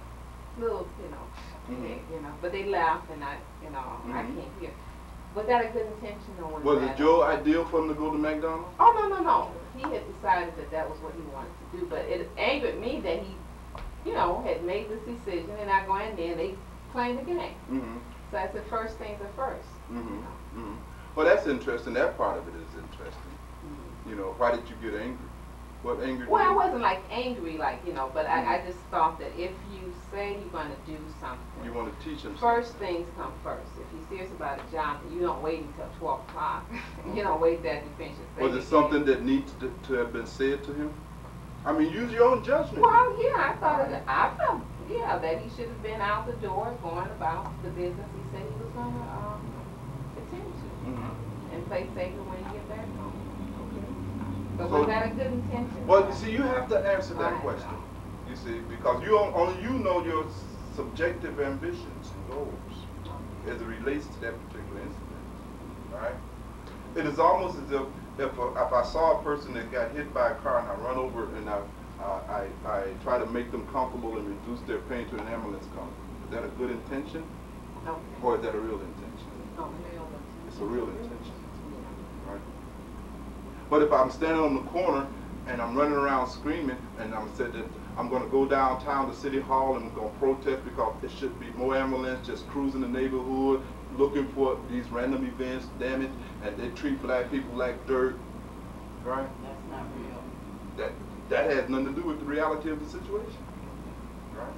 little, you know, Mhm. they, you know, but they laugh, and I, you know, I Mhm. can't hear. Was that a good intention or was, Was it your idea for him to go to McDonald's? Oh no no no! He had decided that that was what he wanted to do, but it angered me that he, you know, had made this decision, and I go in there and they playing the game. Mm-hmm. So I said, first things are first. Mm-hmm. Mm-hmm. Well, that's interesting. That part of it is interesting. You know, why did you get angry? What angered Well, I wasn't like angry, like you know, but I, I just thought that if you say you're going to do something, You want to teach him first things come first. If you're serious about a job, you don't wait until 12 o'clock. you don't wait there to finish Was it something that needs to, to have been said to him? I mean, use your own judgment. Well, yeah, I thought it, I thought yeah, that he should have been out the door going about the business he said he was going to um, attend to Mhm. and play Sega when he get back home. But So- was that a good intention? Well, you see, you have to answer that Right. question. You see, because you only you know your subjective ambitions and goals as it relates to that particular incident. Right? It is almost as if if, a, if I saw a person that got hit by a car and I run over and I, uh, I I try to make them comfortable and reduce their pain to an ambulance come. Is that a good intention Okay. or is that a real intention? Okay. It's a real intention. But if I'm standing on the corner and I'm running around screaming and I'm said that I'm going to go downtown to City Hall and I'm going to protest because there should be more ambulance just cruising the neighborhood looking for these random events, damage, and they treat black people like dirt, right? That's not real. That that has nothing to do with the reality of the situation, right?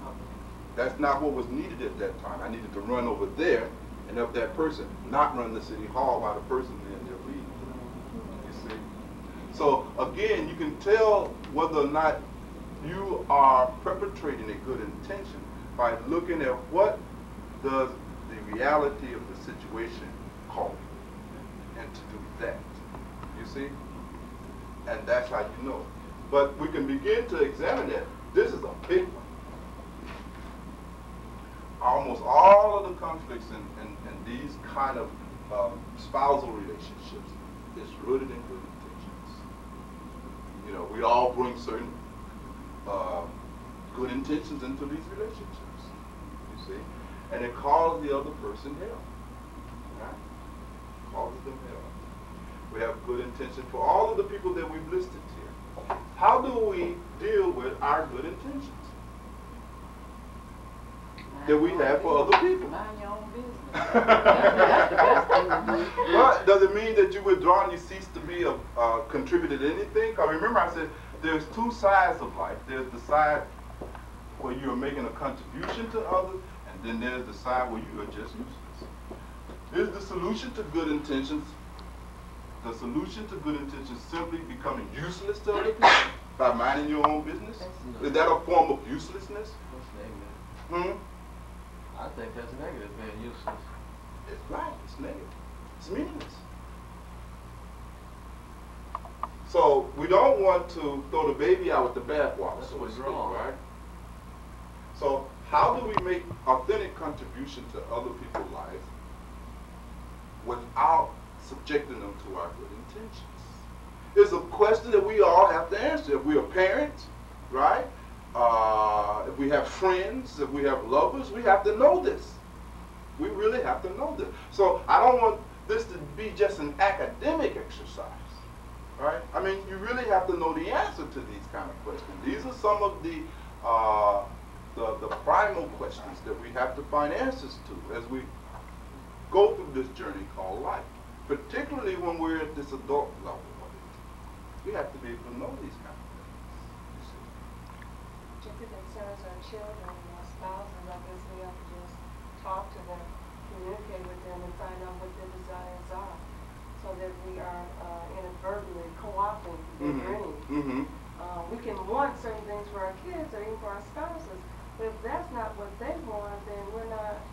That's not what was needed at that time. I needed to run over there and help that person, not run the city hall while the person in there bleeding. You see? So again, you can tell whether or not you are perpetrating a good intention by looking at what does the reality of the situation call you, and to do that. You see? And that's how you know. But we can begin to examine that. This is a big one almost all of the conflicts in, in, in these kind of um, spousal relationships is rooted in. You know, we all bring certain uh, good intentions into these relationships, you see, and it causes the other person hell. Right? Causes them hell. We have good intention for all of the people that we've listed here. How do we deal with our good intentions? That we have for other people. Mind your own business. That's the best thing to do. Well, does it mean that you withdraw and you cease to be a uh, contributor to anything? Because remember, I said there's two sides of life. There's the side where you are making a contribution to others, and then there's the side where you are just useless. Is the solution to good intentions the solution to good intentions simply becoming useless to other people by minding your own business? Is that a form of uselessness? What's negative? Hmm? I think that's negative, being useless. It's right. It's negative. It's meaningless. So we don't want to throw the baby out with the bathwater, That's so what's wrong. right? So how do we make authentic contribution to other people's lives without subjecting them to our good intentions? It's a question that we all have to answer. If we're parents, right? Uh, if we have friends, if we have lovers, we have to know this. We really have to know this. So I don't want this to be just an academic exercise, right? I mean, you really have to know the answer to these kind of questions. These are some of the uh, the, the primal questions that we have to find answers to as we go through this journey called life. Particularly when we're at this adult level. We have to be able to know these kind of things. you see. If it concerns our children and our spouses, I guess we have to just talk to them, communicate with them, and find out what their desires are, so that we are uh, inadvertently co-opting their Mhm. dreams. Mhm. Uh, we can want certain things for our kids or even for our spouses, but if that's not what they want, then we're not,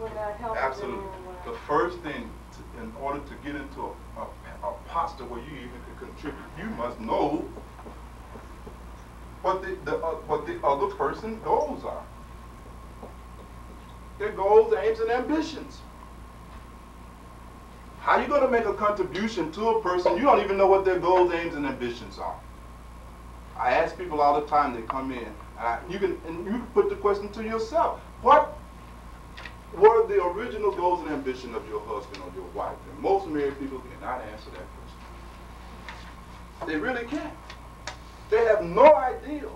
we're not helping Absolutely. them way. The first thing, to, in order to get into a, a, a posture where you even can contribute, you must know what the, the uh, the other person's goals are. Their goals, aims, and ambitions. How are you going to make a contribution to a person? You don't even know what their goals, aims, and ambitions are. I ask people all the time. They come in. Uh, you can and you can put the question to yourself. What were the original goals and ambition of your husband or your wife? And most married people cannot answer that question. They really can't. They have no idea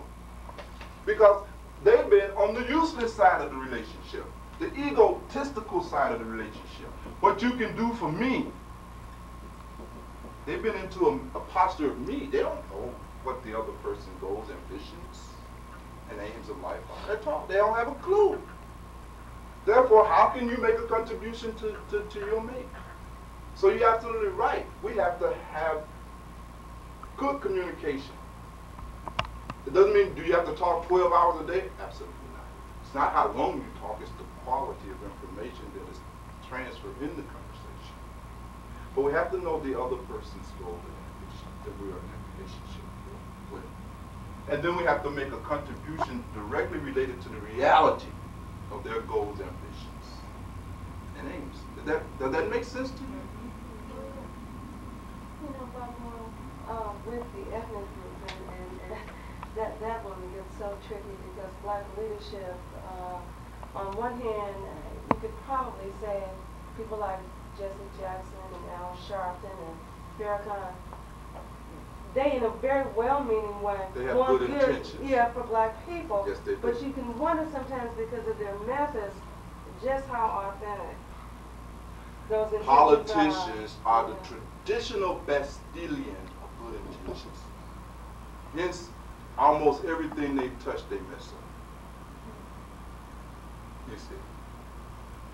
because they've been on the useless side of the relationship, the egotistical side of the relationship. What you can do for me. They've been into a, a posture of me. They don't know what the other person's goals, ambitions, and aims of life are. They talk. They don't have a clue. Therefore, how can you make a contribution to, to, to your mate? So you're absolutely right. We have to have good communication. It doesn't mean do you have to talk 12 hours a day? Absolutely not. It's not how long you talk, it's the quality of information that is transferred in the conversation. But we have to know the other person's goal that we are in a relationship with. And then we have to make a contribution directly related to the reality of their goals, ambitions, and aims. Does that, does that make sense to you? You know, Bob, uh, with the ethnic group, and, and, and that, that one gets so tricky because black leadership, uh, on one hand, you could probably say people like Jesse Jackson and Al Sharpton and Farrakhan, they in a very well-meaning way They have want good intentions. yeah, for black people. Yes, they do. But you can wonder sometimes because of their methods, just how authentic those intentions Politicians are the Yeah. traditional Bastilian of good intentions. Hence, almost everything they touch, they mess up. You see,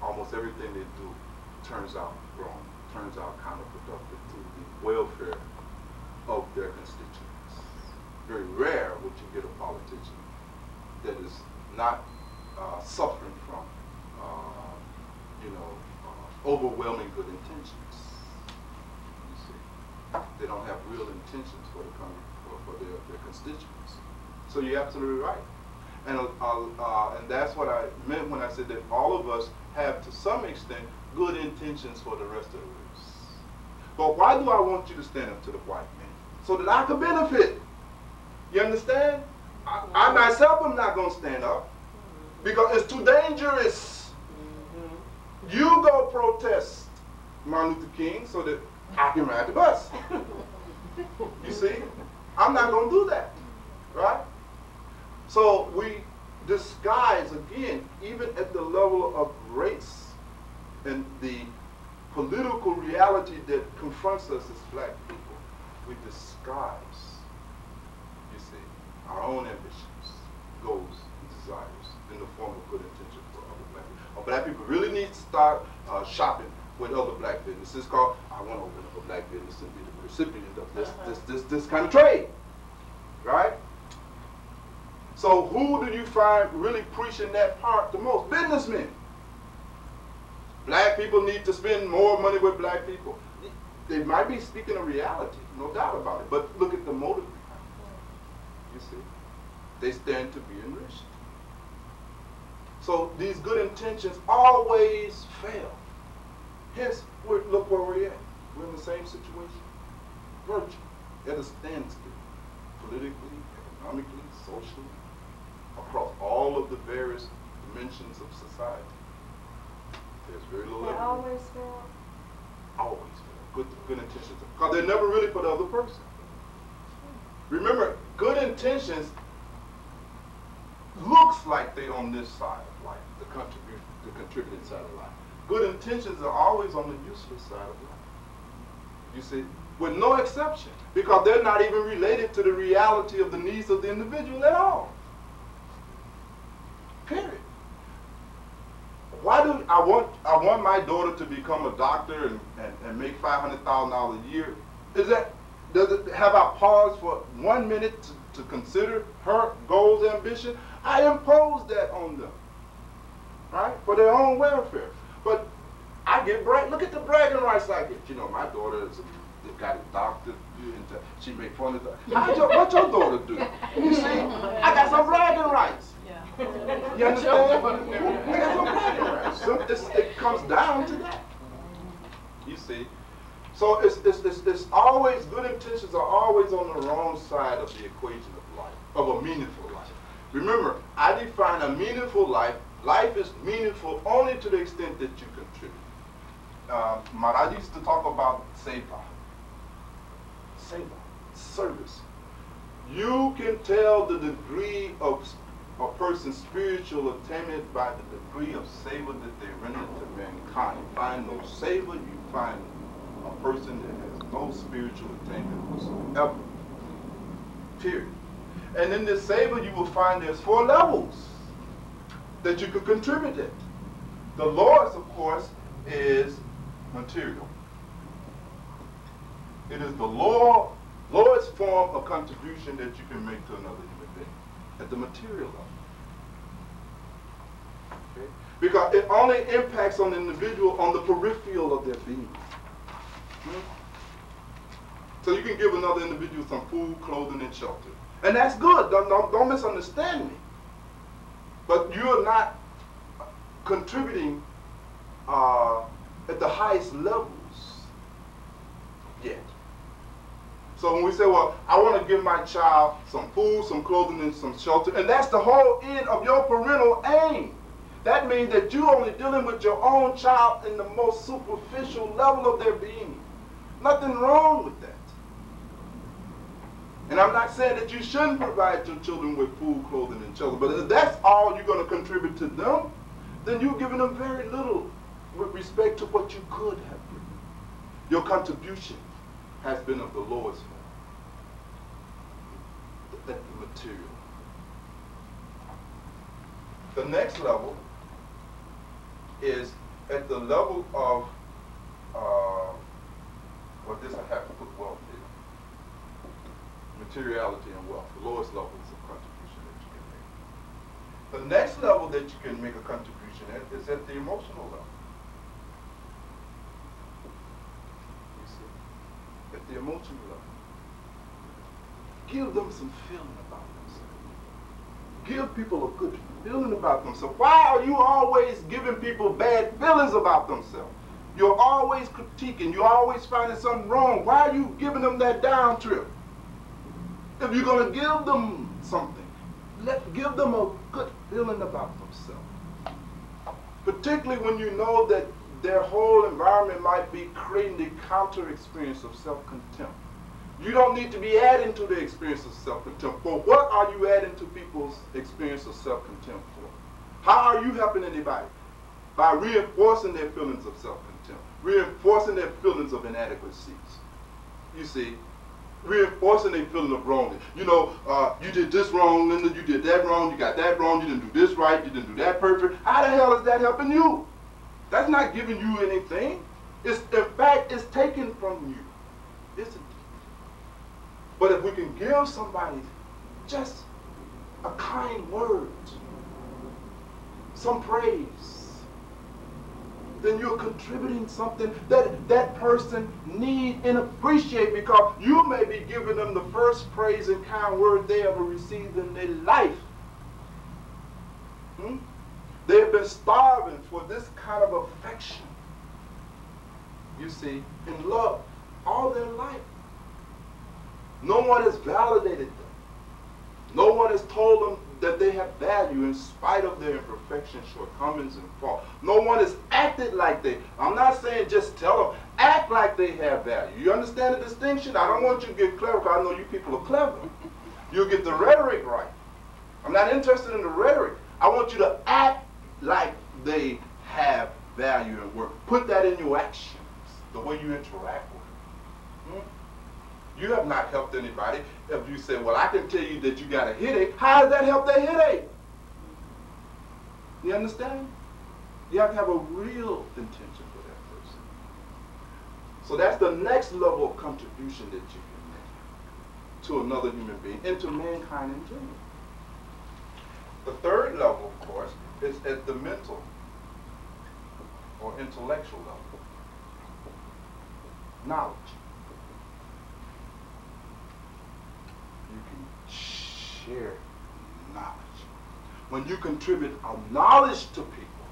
almost everything they do turns out wrong, turns out counterproductive to the welfare of their constituents. Very rare would you get a politician that is not uh, suffering from, uh, you know, uh, overwhelming good intentions. You see, they don't have real intentions for the con- for, for their, their constituents. So you're absolutely right, and uh, uh, and that's what I meant when I said that all of us have, to some extent, good intentions for the rest of the race. But why do I want you to stand up to the white man? So that I could benefit. You understand? I, I myself am not going to stand up because it's too dangerous. You go protest Martin Luther King so that I can ride the bus. You see? I'm not going to do that. Right? So we disguise, again, even at the level of race and the political reality that confronts us as black people, we disguise, you see, our own ambitions, goals, and desires in the form of good intention for other black people. Or black people really need to start uh, shopping with other black businesses called, I want to open up a black business and be the recipient of this, this, this, this kind of trade. Right? So who do you find really preaching that part the most? Businessmen. Black people need to spend more money with black people. They might be speaking a reality, no doubt about it. But look at the motive. You see, they stand to be enriched. So these good intentions always fail. Hence, look where we're at. We're in the same situation. Virtue at a standstill, politically, economically, socially, across all of the various dimensions of society. There's very little They always fail. Always fail. Good, good intentions. Because they're never really for the other person. Hmm. Remember, good intentions looks like they on this side of life, the contribute, the contributing side of life. Good intentions are always on the useless side of life. You see, with no exception, because they're not even related to the reality of the needs of the individual at all. Period. Why do I want I want my daughter to become a doctor and, and, and make five hundred thousand dollars a year? Is that does it have I paused for one minute to, to consider her goals, ambition? I impose that on them. Right? For their own welfare. But I get brag look at the bragging rights I get. You know, my daughter is a, got a doctor she make fun of that. Your, what your daughter do? You see? I got some bragging rights. You understand? It's, it comes down to that. You see? So it's, it's, it's, it's always, good intentions are always on the wrong side of the equation of life, of a meaningful life. Remember, I define a meaningful life. Life is meaningful only to the extent that you contribute. Uh, Maharaj used to talk about seva. Seva, service. You can tell the degree of a person's spiritual attainment by the degree of seva that they render to mankind. Find no seva, you find a person that has no spiritual attainment whatsoever. Period. And in this seva, you will find there's four levels that you could contribute it. The Lord's, of course, is material. It is the Lord's form of contribution that you can make to another human being at the material level. Because it only impacts on the individual on the peripheral of their being. Hmm? So you can give another individual some food, clothing, and shelter. And that's good. Don't, don't, don't misunderstand me. But you're not contributing uh, at the highest levels yet. So when we say, well, I want to give my child some food, some clothing, and some shelter, and that's the whole end of your parental aim. That means that you're only dealing with your own child in the most superficial level of their being. Nothing wrong with that. And I'm not saying that you shouldn't provide your children with food, clothing, and shelter, but if that's all you're going to contribute to them, then you're giving them very little with respect to what you could have given. Your contribution has been of the lowest form. That the material. The next level is at the level of, uh, well, this I have to put wealth in. Materiality and wealth, the lowest levels of contribution that you can make. The next level that you can make a contribution at is at the emotional level. You see? At the emotional level. Give them some feeling about themselves. Give people a good feeling about themselves. Why are you always giving people bad feelings about themselves? You're always critiquing. You're always finding something wrong. Why are you giving them that down trip? If you're going to give them something, let give them a good feeling about themselves. Particularly when you know that their whole environment might be creating the counter experience of self-contempt. You don't need to be adding to the experience of self-contempt. For what are you adding to people's experience of self-contempt for? How are you helping anybody? By reinforcing their feelings of self-contempt, reinforcing their feelings of inadequacies. You see, reinforcing their feeling of wrongness. You know, uh, you did this wrong, Linda, you did that wrong, you got that wrong, you didn't do this right, you didn't do that perfect. How the hell is that helping you? That's not giving you anything. It's, in fact, it's taken from you. Isn't it? But if we can give somebody just a kind word, some praise, then you're contributing something that that person need and appreciate because you may be giving them the first praise and kind word they ever received in their life. Hmm? They've been starving for this kind of affection. You see, in love all their life. No one has validated them. No one has told them that they have value in spite of their imperfections, shortcomings, and faults. No one has acted like they. I'm not saying just tell them. Act like they have value. You understand the distinction? I don't want you to get clever because I know you people are clever. You'll get the rhetoric right. I'm not interested in the rhetoric. I want you to act like they have value and worth. Put that in your actions, the way you interact with them. You have not helped anybody if you say, well, I can tell you that you got a headache. How does that help that headache? You understand? You have to have a real intention for that person. So that's the next level of contribution that you can make to another human being and to mankind in general. The third level, of course, is at the mental or intellectual level. Knowledge. You can share knowledge. When you contribute a knowledge to people,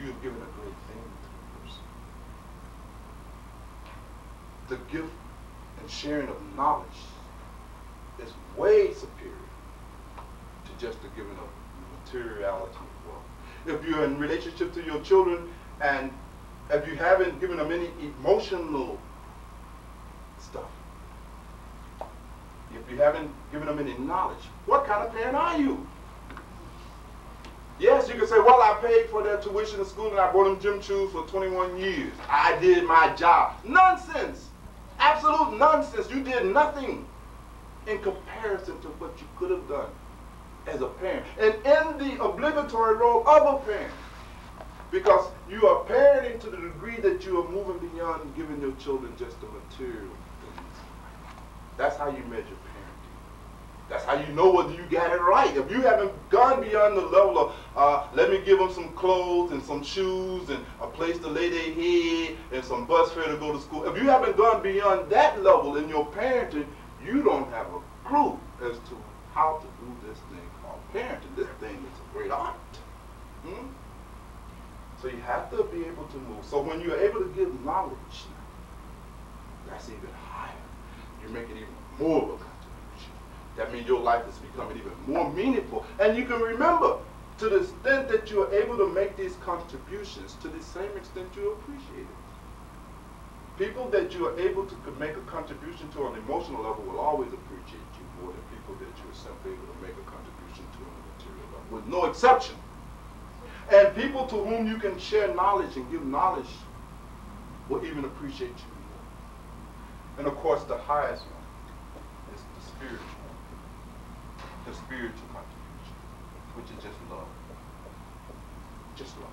you've given a great thing to the person. The gift and sharing of knowledge is way superior to just the giving of materiality of wealth. If you're in relationship to your children and if you haven't given them any emotional stuff, if you haven't given them any knowledge, what kind of parent are you? Yes, you can say, well, I paid for their tuition in school and I bought them gym shoes for 21 years. I did my job. Nonsense. Absolute nonsense. You did nothing in comparison to what you could have done as a parent. And in the obligatory role of a parent. Because you are parenting to the degree that you are moving beyond giving your children just the material things. That's how you measure. That's how you know whether you got it right. If you haven't gone beyond the level of, uh, let me give them some clothes and some shoes and a place to lay their head and some bus fare to go to school. If you haven't gone beyond that level in your parenting, you don't have a clue as to how to do this thing called parenting. This thing is a great art. Hmm? So you have to be able to move. So when you're able to give knowledge, that's even higher. You make it even more of a. That means your life is becoming even more meaningful. And you can remember, to the extent that you are able to make these contributions, to the same extent you appreciate it. People that you are able to make a contribution to on an emotional level will always appreciate you more than people that you are simply able to make a contribution to on a material level, with no exception. And people to whom you can share knowledge and give knowledge will even appreciate you more. And of course, the highest one is the spiritual the spiritual contribution, which is just love. Just love.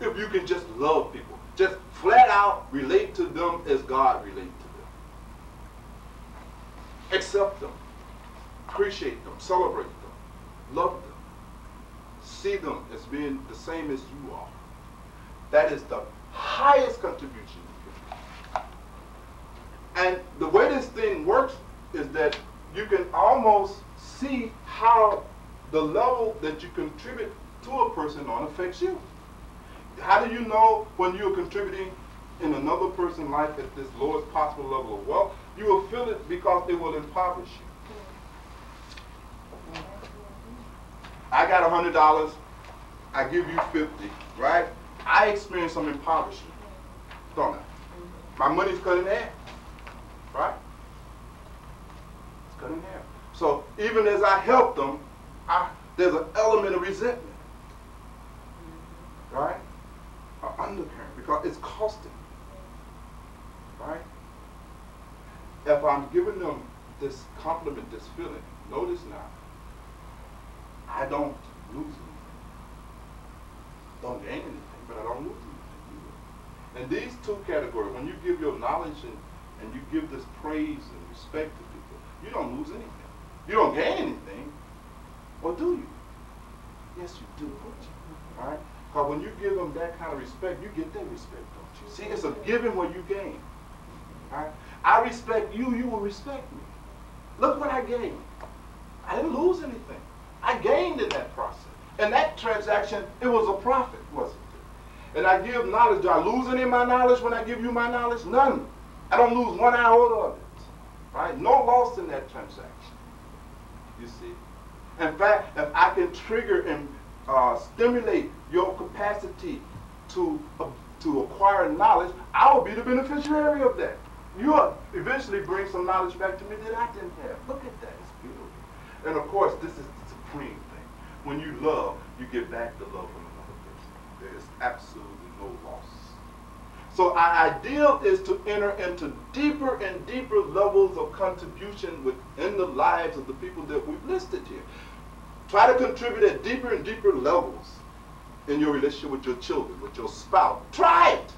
If you can just love people, just flat out relate to them as God relates to them. Accept them, appreciate them, celebrate them, love them see them as being the same as you are. That is the highest contribution And the way this thing works is that you can almost see how the level that you contribute to a person on affects you. How do you know when you're contributing in another person's life at this lowest possible level of wealth? You will feel it because it will impoverish you. I got hundred dollars, I give you fifty, right? I experience some impoverishment, don't I? My money's cut in half, right? In. So even as I help them, I, there's an element of resentment, right? An undercurrent because it's costing, right? If I'm giving them this compliment, this feeling, notice now, I don't lose anything. Don't gain anything, but I don't lose anything. And these two categories, when you give your knowledge and, and you give this praise and respect to you don't lose anything. You don't gain anything, or do you? Yes, you do, don't you? All right? Because when you give them that kind of respect, you get that respect, don't you? See, it's a giving where you gain. All right? I respect you, you will respect me. Look what I gained. I didn't lose anything. I gained in that process. And that transaction, it was a profit, wasn't it? And I give knowledge. Do I lose any of my knowledge when I give you my knowledge? None. I don't lose one iota of it. Right? No loss in that transaction. You see? In fact, if I can trigger and uh, stimulate your capacity to, uh, to acquire knowledge, I will be the beneficiary of that. You'll eventually bring some knowledge back to me that I didn't have. Look at that. It's beautiful. And of course, this is the supreme thing. When you love, you get back the love from another person. There is absolutely no loss. So our ideal is to enter into deeper and deeper levels of contribution within the lives of the people that we've listed here. Try to contribute at deeper and deeper levels in your relationship with your children, with your spouse. Try it.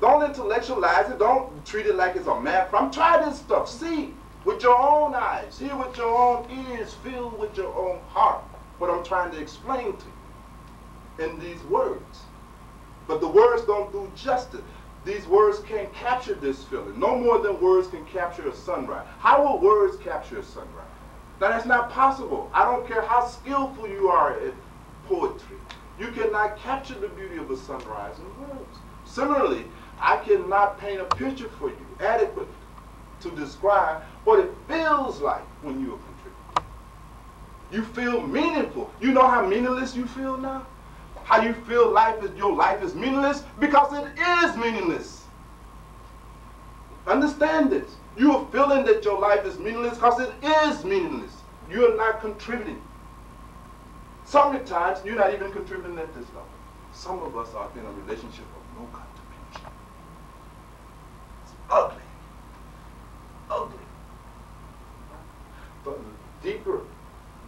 Don't intellectualize it. Don't treat it like it's a math problem. Try this stuff. See with your own eyes, hear with your own ears, feel with your own heart what I'm trying to explain to you in these words. But the words don't do justice. These words can't capture this feeling. No more than words can capture a sunrise. How will words capture a sunrise? Now that's not possible. I don't care how skillful you are at poetry. You cannot capture the beauty of a sunrise in words. Similarly, I cannot paint a picture for you adequately to describe what it feels like when you are contributing. You feel meaningful. You know how meaningless you feel now? How you feel life is your life is meaningless? Because it is meaningless. Understand this. You are feeling that your life is meaningless because it is meaningless. You are not contributing. Sometimes you're not even contributing at this level. Some of us are in a relationship of no contribution. It's ugly. Ugly. But deeper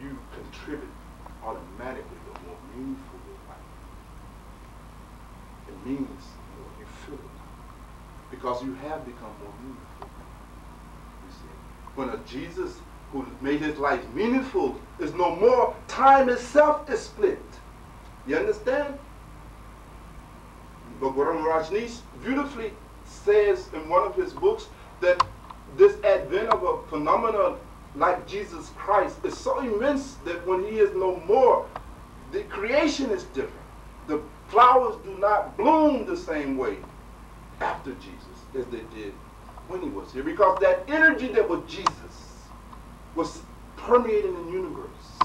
you contribute, automatically the more meaningful your life. Means more. You feel it because you have become more meaningful. You see, when a Jesus who made his life meaningful is no more. Time itself is split. You understand? But Bhagavan Rajneesh beautifully says in one of his books that this advent of a phenomenon like Jesus Christ is so immense that when he is no more, the creation is different. The flowers do not bloom the same way after Jesus as they did when he was here because that energy that was Jesus was permeating the universe.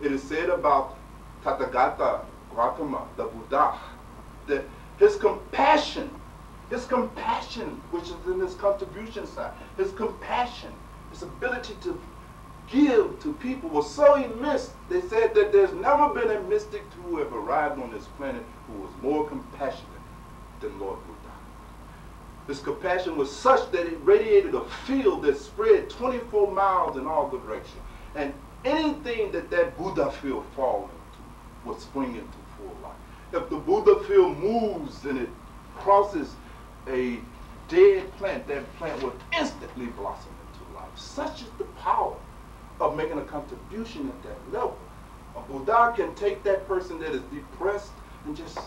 It is said about Tathagata Gautama, the Buddha, that his compassion, his compassion, which is in his contribution side, his compassion, his ability to give to people was so immense. They said that there's never been a mystic who have arrived on this planet who was more compassionate than Lord Buddha. His compassion was such that it radiated a field that spread 24 miles in all directions. And anything that that Buddha field fall into will spring into full life. If the Buddha field moves and it crosses a dead plant, that plant will instantly blossom into life. Such is the power of making a contribution at that level. A Buddha can take that person that is depressed and just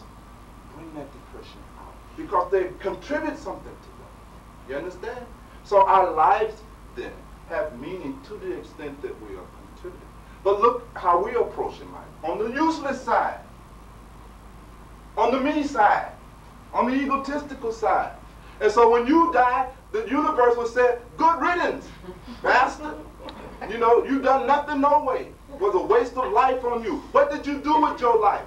bring that depression out because they contribute something to them. You understand? So our lives then have meaning to the extent that we are contributing. But look how we approach approaching life. On the useless side, on the me side, on the egotistical side. And so when you die, the universe will say, good riddance, bastard. You know, you've done nothing no way. It was a waste of life on you. What did you do with your life?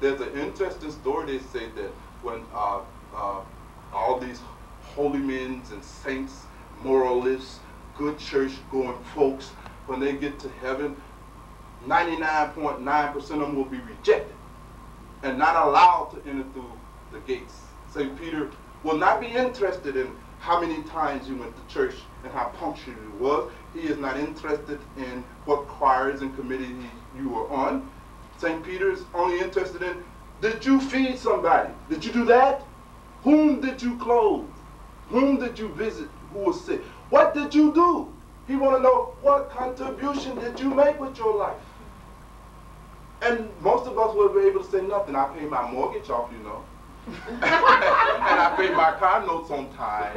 There's an interesting story. They say that when uh, uh, all these holy men and saints, moralists, good church going folks, when they get to heaven, 99.9% of them will be rejected and not allowed to enter through the gates. St. Peter will not be interested in how many times you went to church and how punctual you was. He is not interested in what choirs and committees you were on. St. Peter is only interested in, did you feed somebody? Did you do that? Whom did you clothe? Whom did you visit who was sick? What did you do? He want to know what contribution did you make with your life? And most of us will be able to say nothing. I paid my mortgage off, you know. And I paid my car notes on time.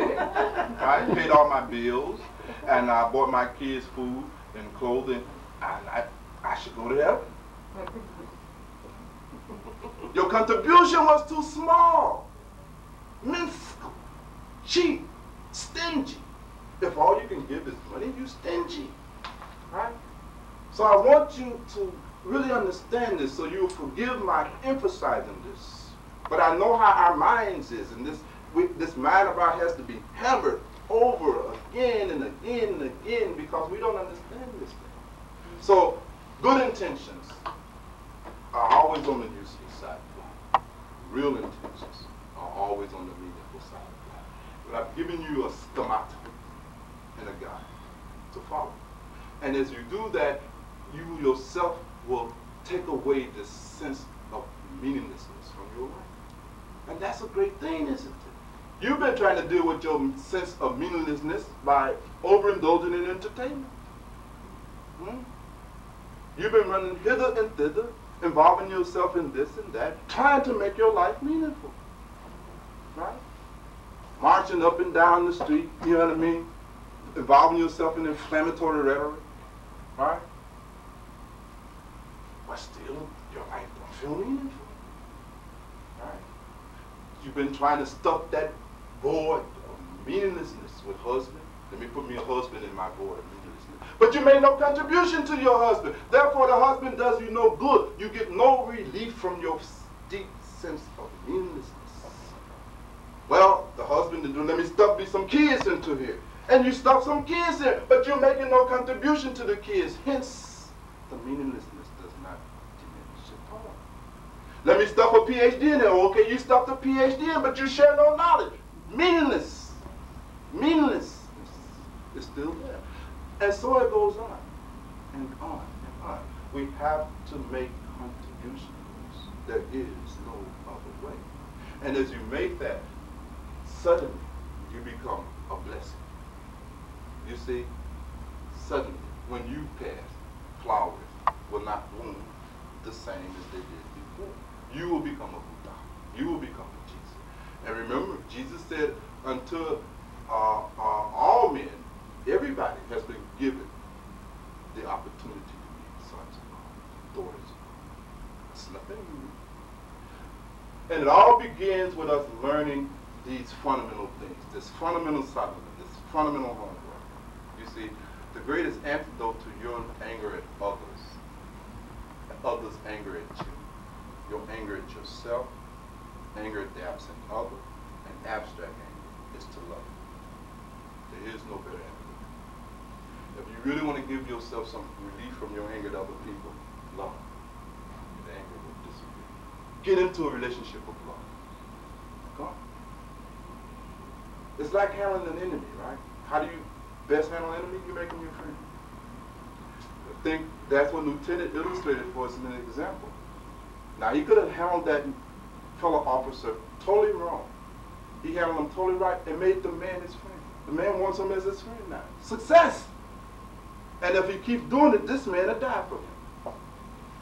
I paid all my bills. And I bought my kids food and clothing. And I, I should go to heaven. Your contribution was too small, minuscule, cheap, stingy. If all you can give is money, you stingy. Right? So I want you to really understand this so you'll forgive my emphasizing this. But I know how our minds is, and this we, this mind of ours has to be hammered over again and again and again because we don't understand this thing. So good intentions are always on the useful side of life. Real intentions are always on the meaningful side of life. But I've given you a schematic and a guide to follow. And as you do that, you yourself will take away this sense of meaninglessness from your life. And that's a great thing, isn't it? You've been trying to deal with your sense of meaninglessness by overindulging in entertainment. Hmm? You've been running hither and thither, involving yourself in this and that, trying to make your life meaningful. Right? Marching up and down the street, you know what I mean? Involving yourself in inflammatory rhetoric. Right? But still, your life don't feel meaningful. You've been trying to stuff that void of meaninglessness with husband. Let me put me a husband in my void of meaninglessness. But you made no contribution to your husband. Therefore, the husband does you no good. You get no relief from your deep sense of meaninglessness. Well, the husband didn't do. let me stuff me some kids into here. And you stuff some kids in, but you're making no contribution to the kids. Hence, the meaninglessness does not diminish at all. Let me stuff a PhD in there. Okay, you stuffed a PhD in, but you share no knowledge. Meaningless. Meaningless It's still there. And so it goes on and on and on. We have to make contributions. There is no other way. And as you make that, suddenly you become a blessing. You see, suddenly, when you pass, flowers will not bloom the same as they did. You will become a Buddha. You will become a Jesus. And remember, Jesus said, unto uh, uh, all men, everybody has been given the opportunity to be sons of God, daughters of God. Nothing new. And it all begins with us learning these fundamental things, this fundamental silence, this fundamental homework. You see, the greatest antidote to your anger at others, others' anger at you, your anger at yourself, anger at the absent other, and abstract anger is to love. There is no better antidote. If you really want to give yourself some relief from your anger at other people, love. The anger will disappear. Get into a relationship of love. Come. It's like handling an enemy, right? How do you best handle an enemy? You make them your friend. I think that's what Lieutenant illustrated for us in an example. Now he could have handled that fellow officer totally wrong. He handled him totally right and made the man his friend. The man wants him as his friend now. Success! And if he keeps doing it, this man will die for him.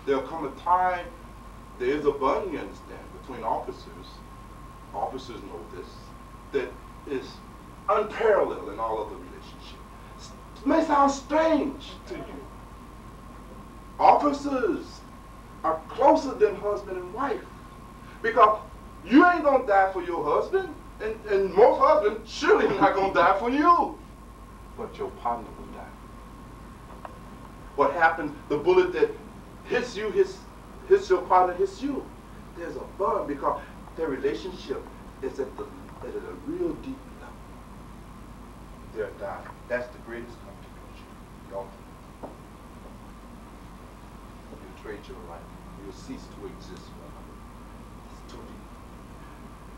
There'll come a time, there is a bond, you understand, between officers. Officers know this, that is unparalleled in all other relationships. It may sound strange to you. Officers are closer than husband and wife. Because you ain't gonna die for your husband, and, and most husbands surely not gonna die for you. But your partner will die. What happens, the bullet that hits you, hits, hits your partner, hits you. There's a bond because their relationship is at, the, at a real deep level. They're dying. That's the greatest contribution. You trade your life. You'll cease to exist for another. It's too.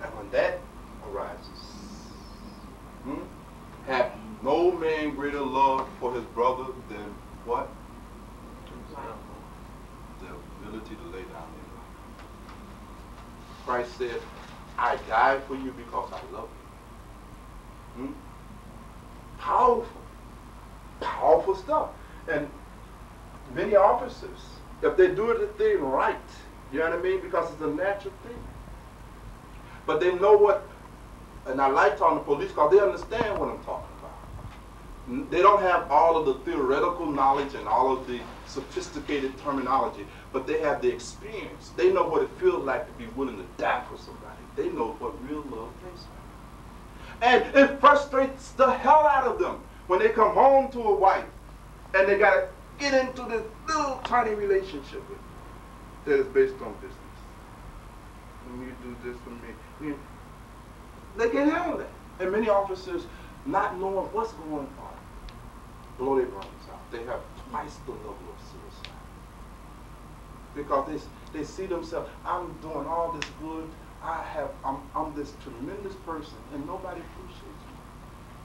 And when that arises, hmm, have no man greater love for his brother than what? The ability to lay down their life. Christ said, I died for you because I love you. Hmm? Powerful. Powerful stuff. And many officers, if they do the thing right, you know what I mean? Because it's a natural thing. But they know what, and I like talking to police because they understand what I'm talking about. They don't have all of the theoretical knowledge and all of the sophisticated terminology, but they have the experience. They know what it feels like to be willing to die for somebody. They know what real love tastes like. And it frustrates the hell out of them when they come home to a wife and they gotta get into this little tiny relationship with you that is based on business. When you do this for me, you- they can't handle that. And many officers, not knowing what's going on, blow their brains out. They have twice the level of suicide because they they see themselves. I'm doing all this good. I have. I'm I'm this tremendous person, and nobody appreciates me.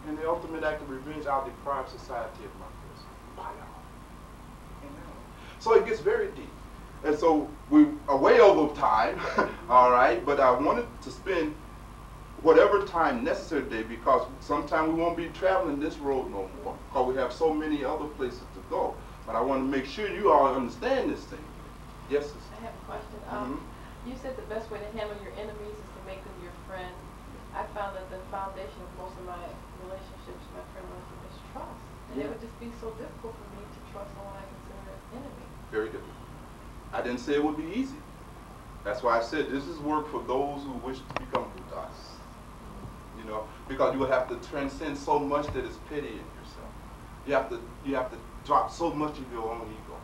And the ultimate act of revenge, I'll deprive society of my person. By all. Amen. So it gets very deep. And so we are way over time, all right, but I wanted to spend whatever time necessary today because sometime we won't be traveling this road no more because we have so many other places to go. But I want to make sure you all understand this thing. Yes, sister. I have a question. Um, Mhm. You said the best way to handle your enemies is to make them your friend. I found that the foundation of most of my relationships, my friend relationship, is trust. And Yeah. it would just be so difficult for me to trust someone I consider an enemy. Very difficult. I didn't say it would be easy. That's why I said this is work for those who wish to become Buddhas. You know, because you will have to transcend so much that is petty in yourself. You have to you have to drop so much of your own ego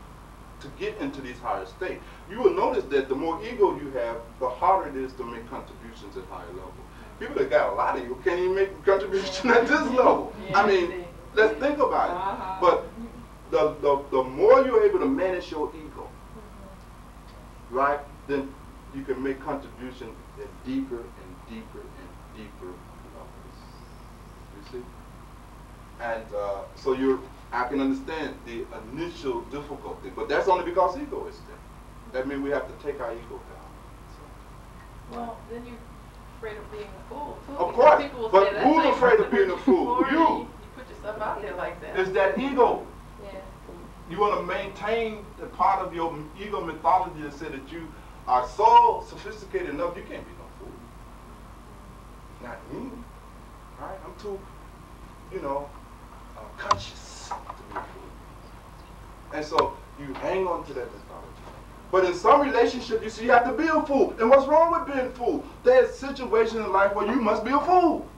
to get into these higher states. You will notice that the more ego you have, the harder it is to make contributions at higher level. People that got a lot of ego can't even make contribution at this level. I mean, let's think about it. Uh-huh. But the, the, the more you're able to manage your ego, right, then you can make contribution at deeper and deeper and deeper levels. You see? And uh, so you're, I can understand the initial difficulty, but that's only because ego is there. That means we have to take our ego down. Well, then you're afraid of being a fool too. Of course, people will but who's afraid of being a fool? You. You put yourself out there like that. It's that ego. You want to maintain the part of your ego mythology that said that you are so sophisticated enough, you can't be no fool. Not me. Right? I'm too, you know, uh, conscious to be a fool. And so you hang on to that mythology. But in some relationships, you see, you have to be a fool. And what's wrong with being a fool? There's situations in life where you must be a fool.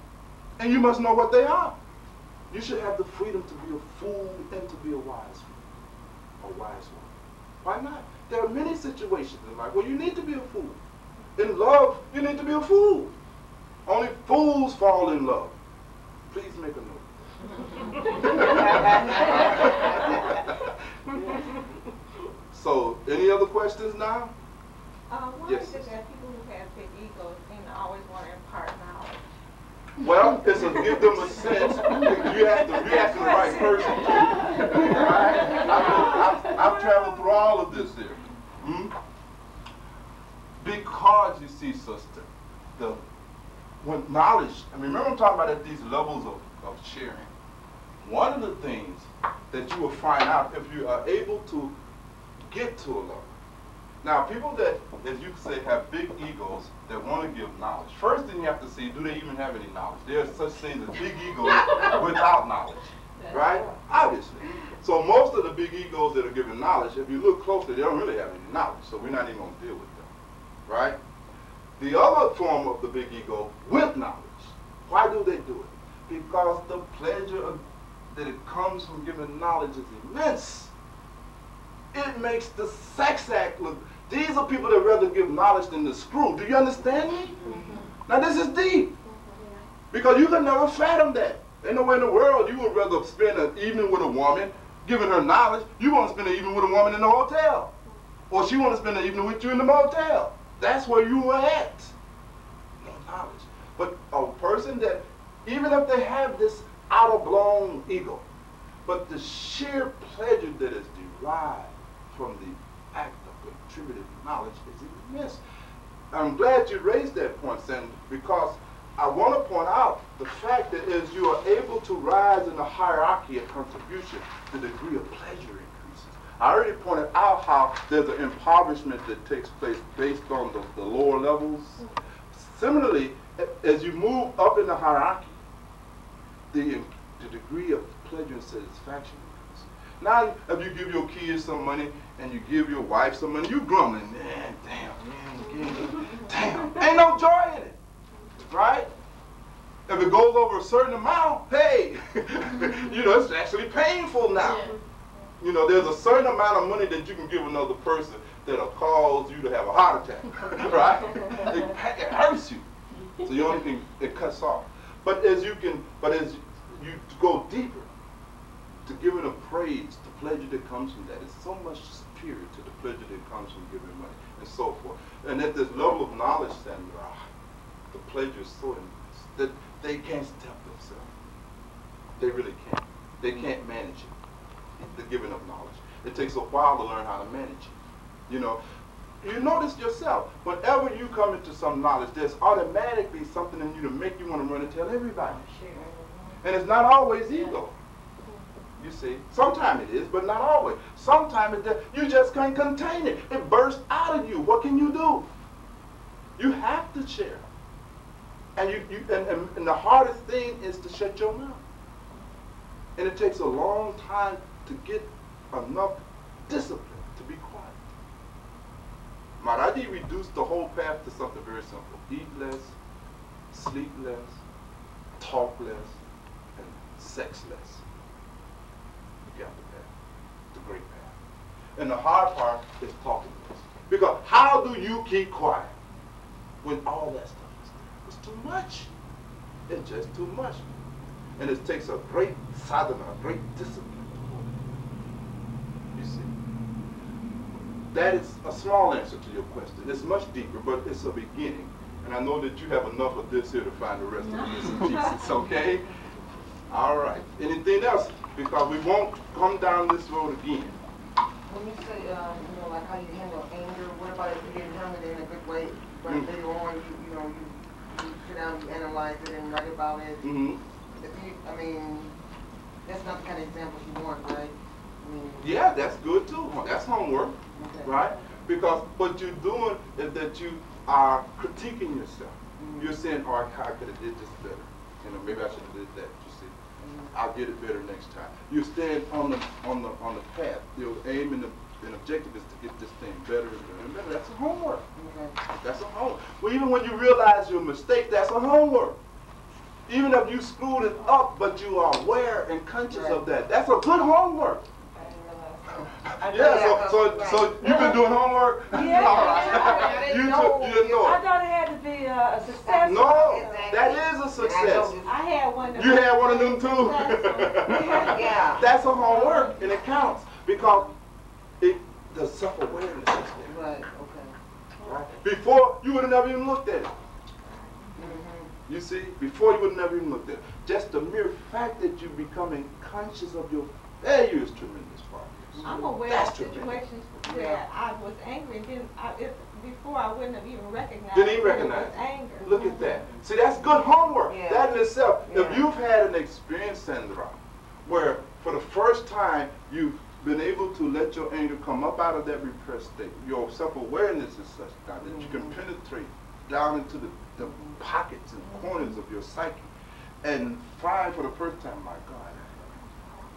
And you must know what they are. You should have the freedom to be a fool and to be a wise. A wise one. Why not? There are many situations in life where you need to be a fool. In love, you need to be a fool. Only fools fall in love. Please make a note. so, any other questions now? Uh, why Yes. is it that people who have big egos seem to always want to impart knowledge? Well, it's to give them a sense. You have to be asking the right person. Right? I've, I've, I've traveled through all of this here. Hmm? Because you see, sister, the when knowledge, I mean, remember I'm talking about at these levels of, of sharing. One of the things that you will find out if you are able to get to a level. Now, people that, as you say, have big egos that want to give knowledge. First thing you have to see, do they even have any knowledge? There's such things as big egos without knowledge, right? Obviously. So most of the big egos that are giving knowledge, if you look closely, they don't really have any knowledge. So we're not even going to deal with them, right? The other form of the big ego with knowledge. Why do they do it? Because the pleasure of, that it comes from giving knowledge is immense. It makes the sex act look. These are people that rather give knowledge than the screw. Do you understand me? Mm-hmm. Now this is deep. Mm-hmm. Because you can never fathom that. Ain't no way in the world you would rather spend an evening with a woman, giving her knowledge. You want to spend an evening with a woman in the hotel. Or she want to spend an evening with you in the motel. That's where you were at. No knowledge. But a person that, even if they have this out of blown ego, but the sheer pleasure that is derived from the act of contributing knowledge is immense. I'm glad you raised that point, Sandra, because I want to point out the fact that as you are able to rise in the hierarchy of contribution, the degree of pleasure increases. I already pointed out how there's an impoverishment that takes place based on the, the lower levels. Similarly, as you move up in the hierarchy, the, the degree of pleasure and satisfaction. Now, if you give your kids some money and you give your wife some money, you grumbling, man, damn, man, damn. Ain't no joy in it, right? If it goes over a certain amount, hey, you know, it's actually painful now. You know, there's a certain amount of money that you can give another person that'll cause you to have a heart attack, right? It, it hurts you. So you only can, it cuts off. But as you can, but as you go deeper, to give giving of praise, the pleasure that comes from that is so much superior to the pleasure that comes from giving money and so forth. And at this level of knowledge, Sandra, ah, the pleasure is so immense that they can't step themselves. They really can't. They can't manage it, the giving of knowledge. It takes a while to learn how to manage it. You know, you notice yourself, whenever you come into some knowledge, there's automatically something in you to make you want to run and tell everybody. And it's not always ego. You see, sometimes it is, but not always. Sometimes it, you just can't contain it. It bursts out of you. What can you do? You have to share. And you, you and, and, and the hardest thing is to shut your mouth. And it takes a long time to get enough discipline to be quiet. Maharaji reduced the whole path to something very simple. Eat less, sleep less, talk less, and sex less. The path, the great path. And the hard part is talking less. Because how do you keep quiet when all that stuff is there? It's too much. It's just too much. And it takes a great sadhana, a great discipline to hold it. You see. That is a small answer to your question. It's much deeper, but it's a beginning. And I know that you have enough of this here to find the rest of the pieces, okay? All right. Anything else? Because we won't come down this road again. When you say, uh, you know, like how you handle anger, what about if you get handled in a good way, but Mm. later on, you, you know, you, you sit down, you analyze it and write about it. Mm-hmm. If you, I mean, that's not the kind of examples you want, right? Yeah, that's good too. That's homework, Okay. right? Because what you're doing is that you are critiquing yourself. You're saying, "Oh, I could have did this better. You know, maybe I should have did that." I'll get it better next time. You stand on the on the on the path. Your aim and the and objective is to get this thing better and better and better. That's a homework. Okay. That's a homework. Well, even when you realize your mistake, that's a homework. Even if you screwed it up, but you are aware and conscious of that, that's a good homework. Yeah, so, so, so you've been doing homework? Yeah. All right. You took, you didn't know I thought it had to be a, a success. No, that is a success. I had one. You had one of them too? Yeah. That's a homework and it counts because it, the self-awareness is there. Right, okay. Right? Before, you would have never even looked at it. Mhm. You see, before you would have never even looked at it. Just the mere fact that you're becoming conscious of your failure is tremendous. I'm aware of situations where I was angry and didn't, I, if, before I wouldn't have even recognized. Didn't even that it was recognize. Anger. Look at that. See, that's good homework. Yeah. That in itself. If you've had an experience, Sandra, where for the first time you've been able to let your anger come up out of that repressed state, your self-awareness is such now that you can Mm-hmm. penetrate down into the, the pockets and corners of your psyche and find for the first time, my God,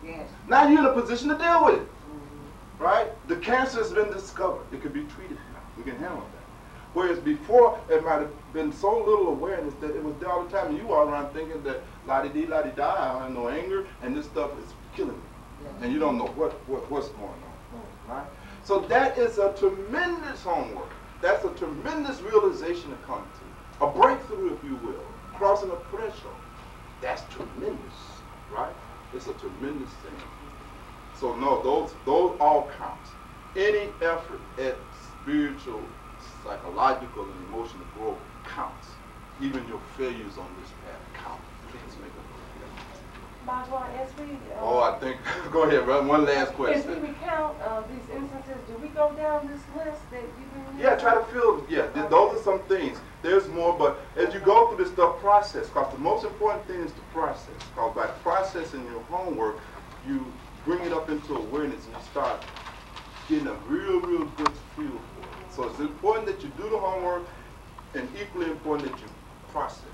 Yes. now you're in a position to deal with it. Mhm. right? The cancer has been discovered. It can be treated now. We can handle that. Whereas before, it might have been so little awareness that it was there all the time, and you walk around thinking that la di di la di da, I have no anger, and this stuff is killing me, and you don't know what, what what's going on, right? So that is a tremendous homework. That's a tremendous realization to come to, a breakthrough, if you will, crossing a threshold. That's tremendous, right? It's a tremendous thing. So no, those those all count. Any effort at spiritual, psychological, and emotional growth counts. Even your failures on this path count. Please make a Bhagwan, as we, uh, Oh, I think. go ahead, run one last question. as we recount, uh, these instances, do we go down this list that you've been? Yeah, try to feel. Yeah, th- those are some things. There's more, but as you go through this stuff, process. Because the most important thing is the process. Because by processing your homework, you bring it up into awareness and you start getting a real, real good feel for it. So it's important that you do the homework, and equally important that you process.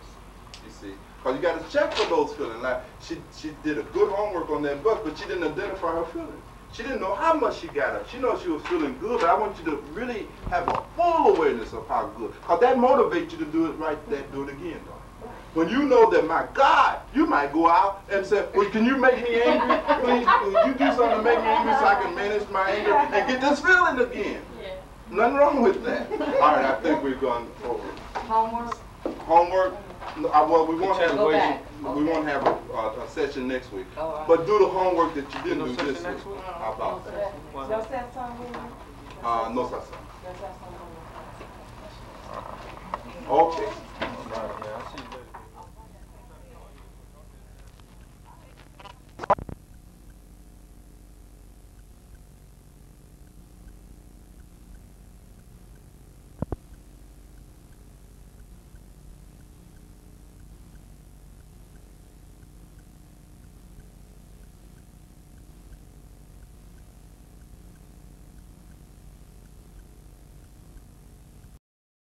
You see, because you got to check for those feelings. Like she, she did a good homework on that book, but she didn't identify her feelings. She didn't know how much she got up. She knows she was feeling good, but I want you to really have a full awareness of how good. Because that motivates you to do it right there, do it again, though. When you know that, my God, you might go out and say, well, can you make me angry? Please, will you do something to make me angry so I can manage my anger and get this feeling again? Yeah. Nothing wrong with that. All right, I think we've gone over. Homework? Homework, no, uh, well, we won't have, Go we back. won't have a, a a session next week. Oh, all right. But do the homework that you didn't No do this week. week? How about that? Well, No set time, William? Uh, no, sir. No set time. Okay.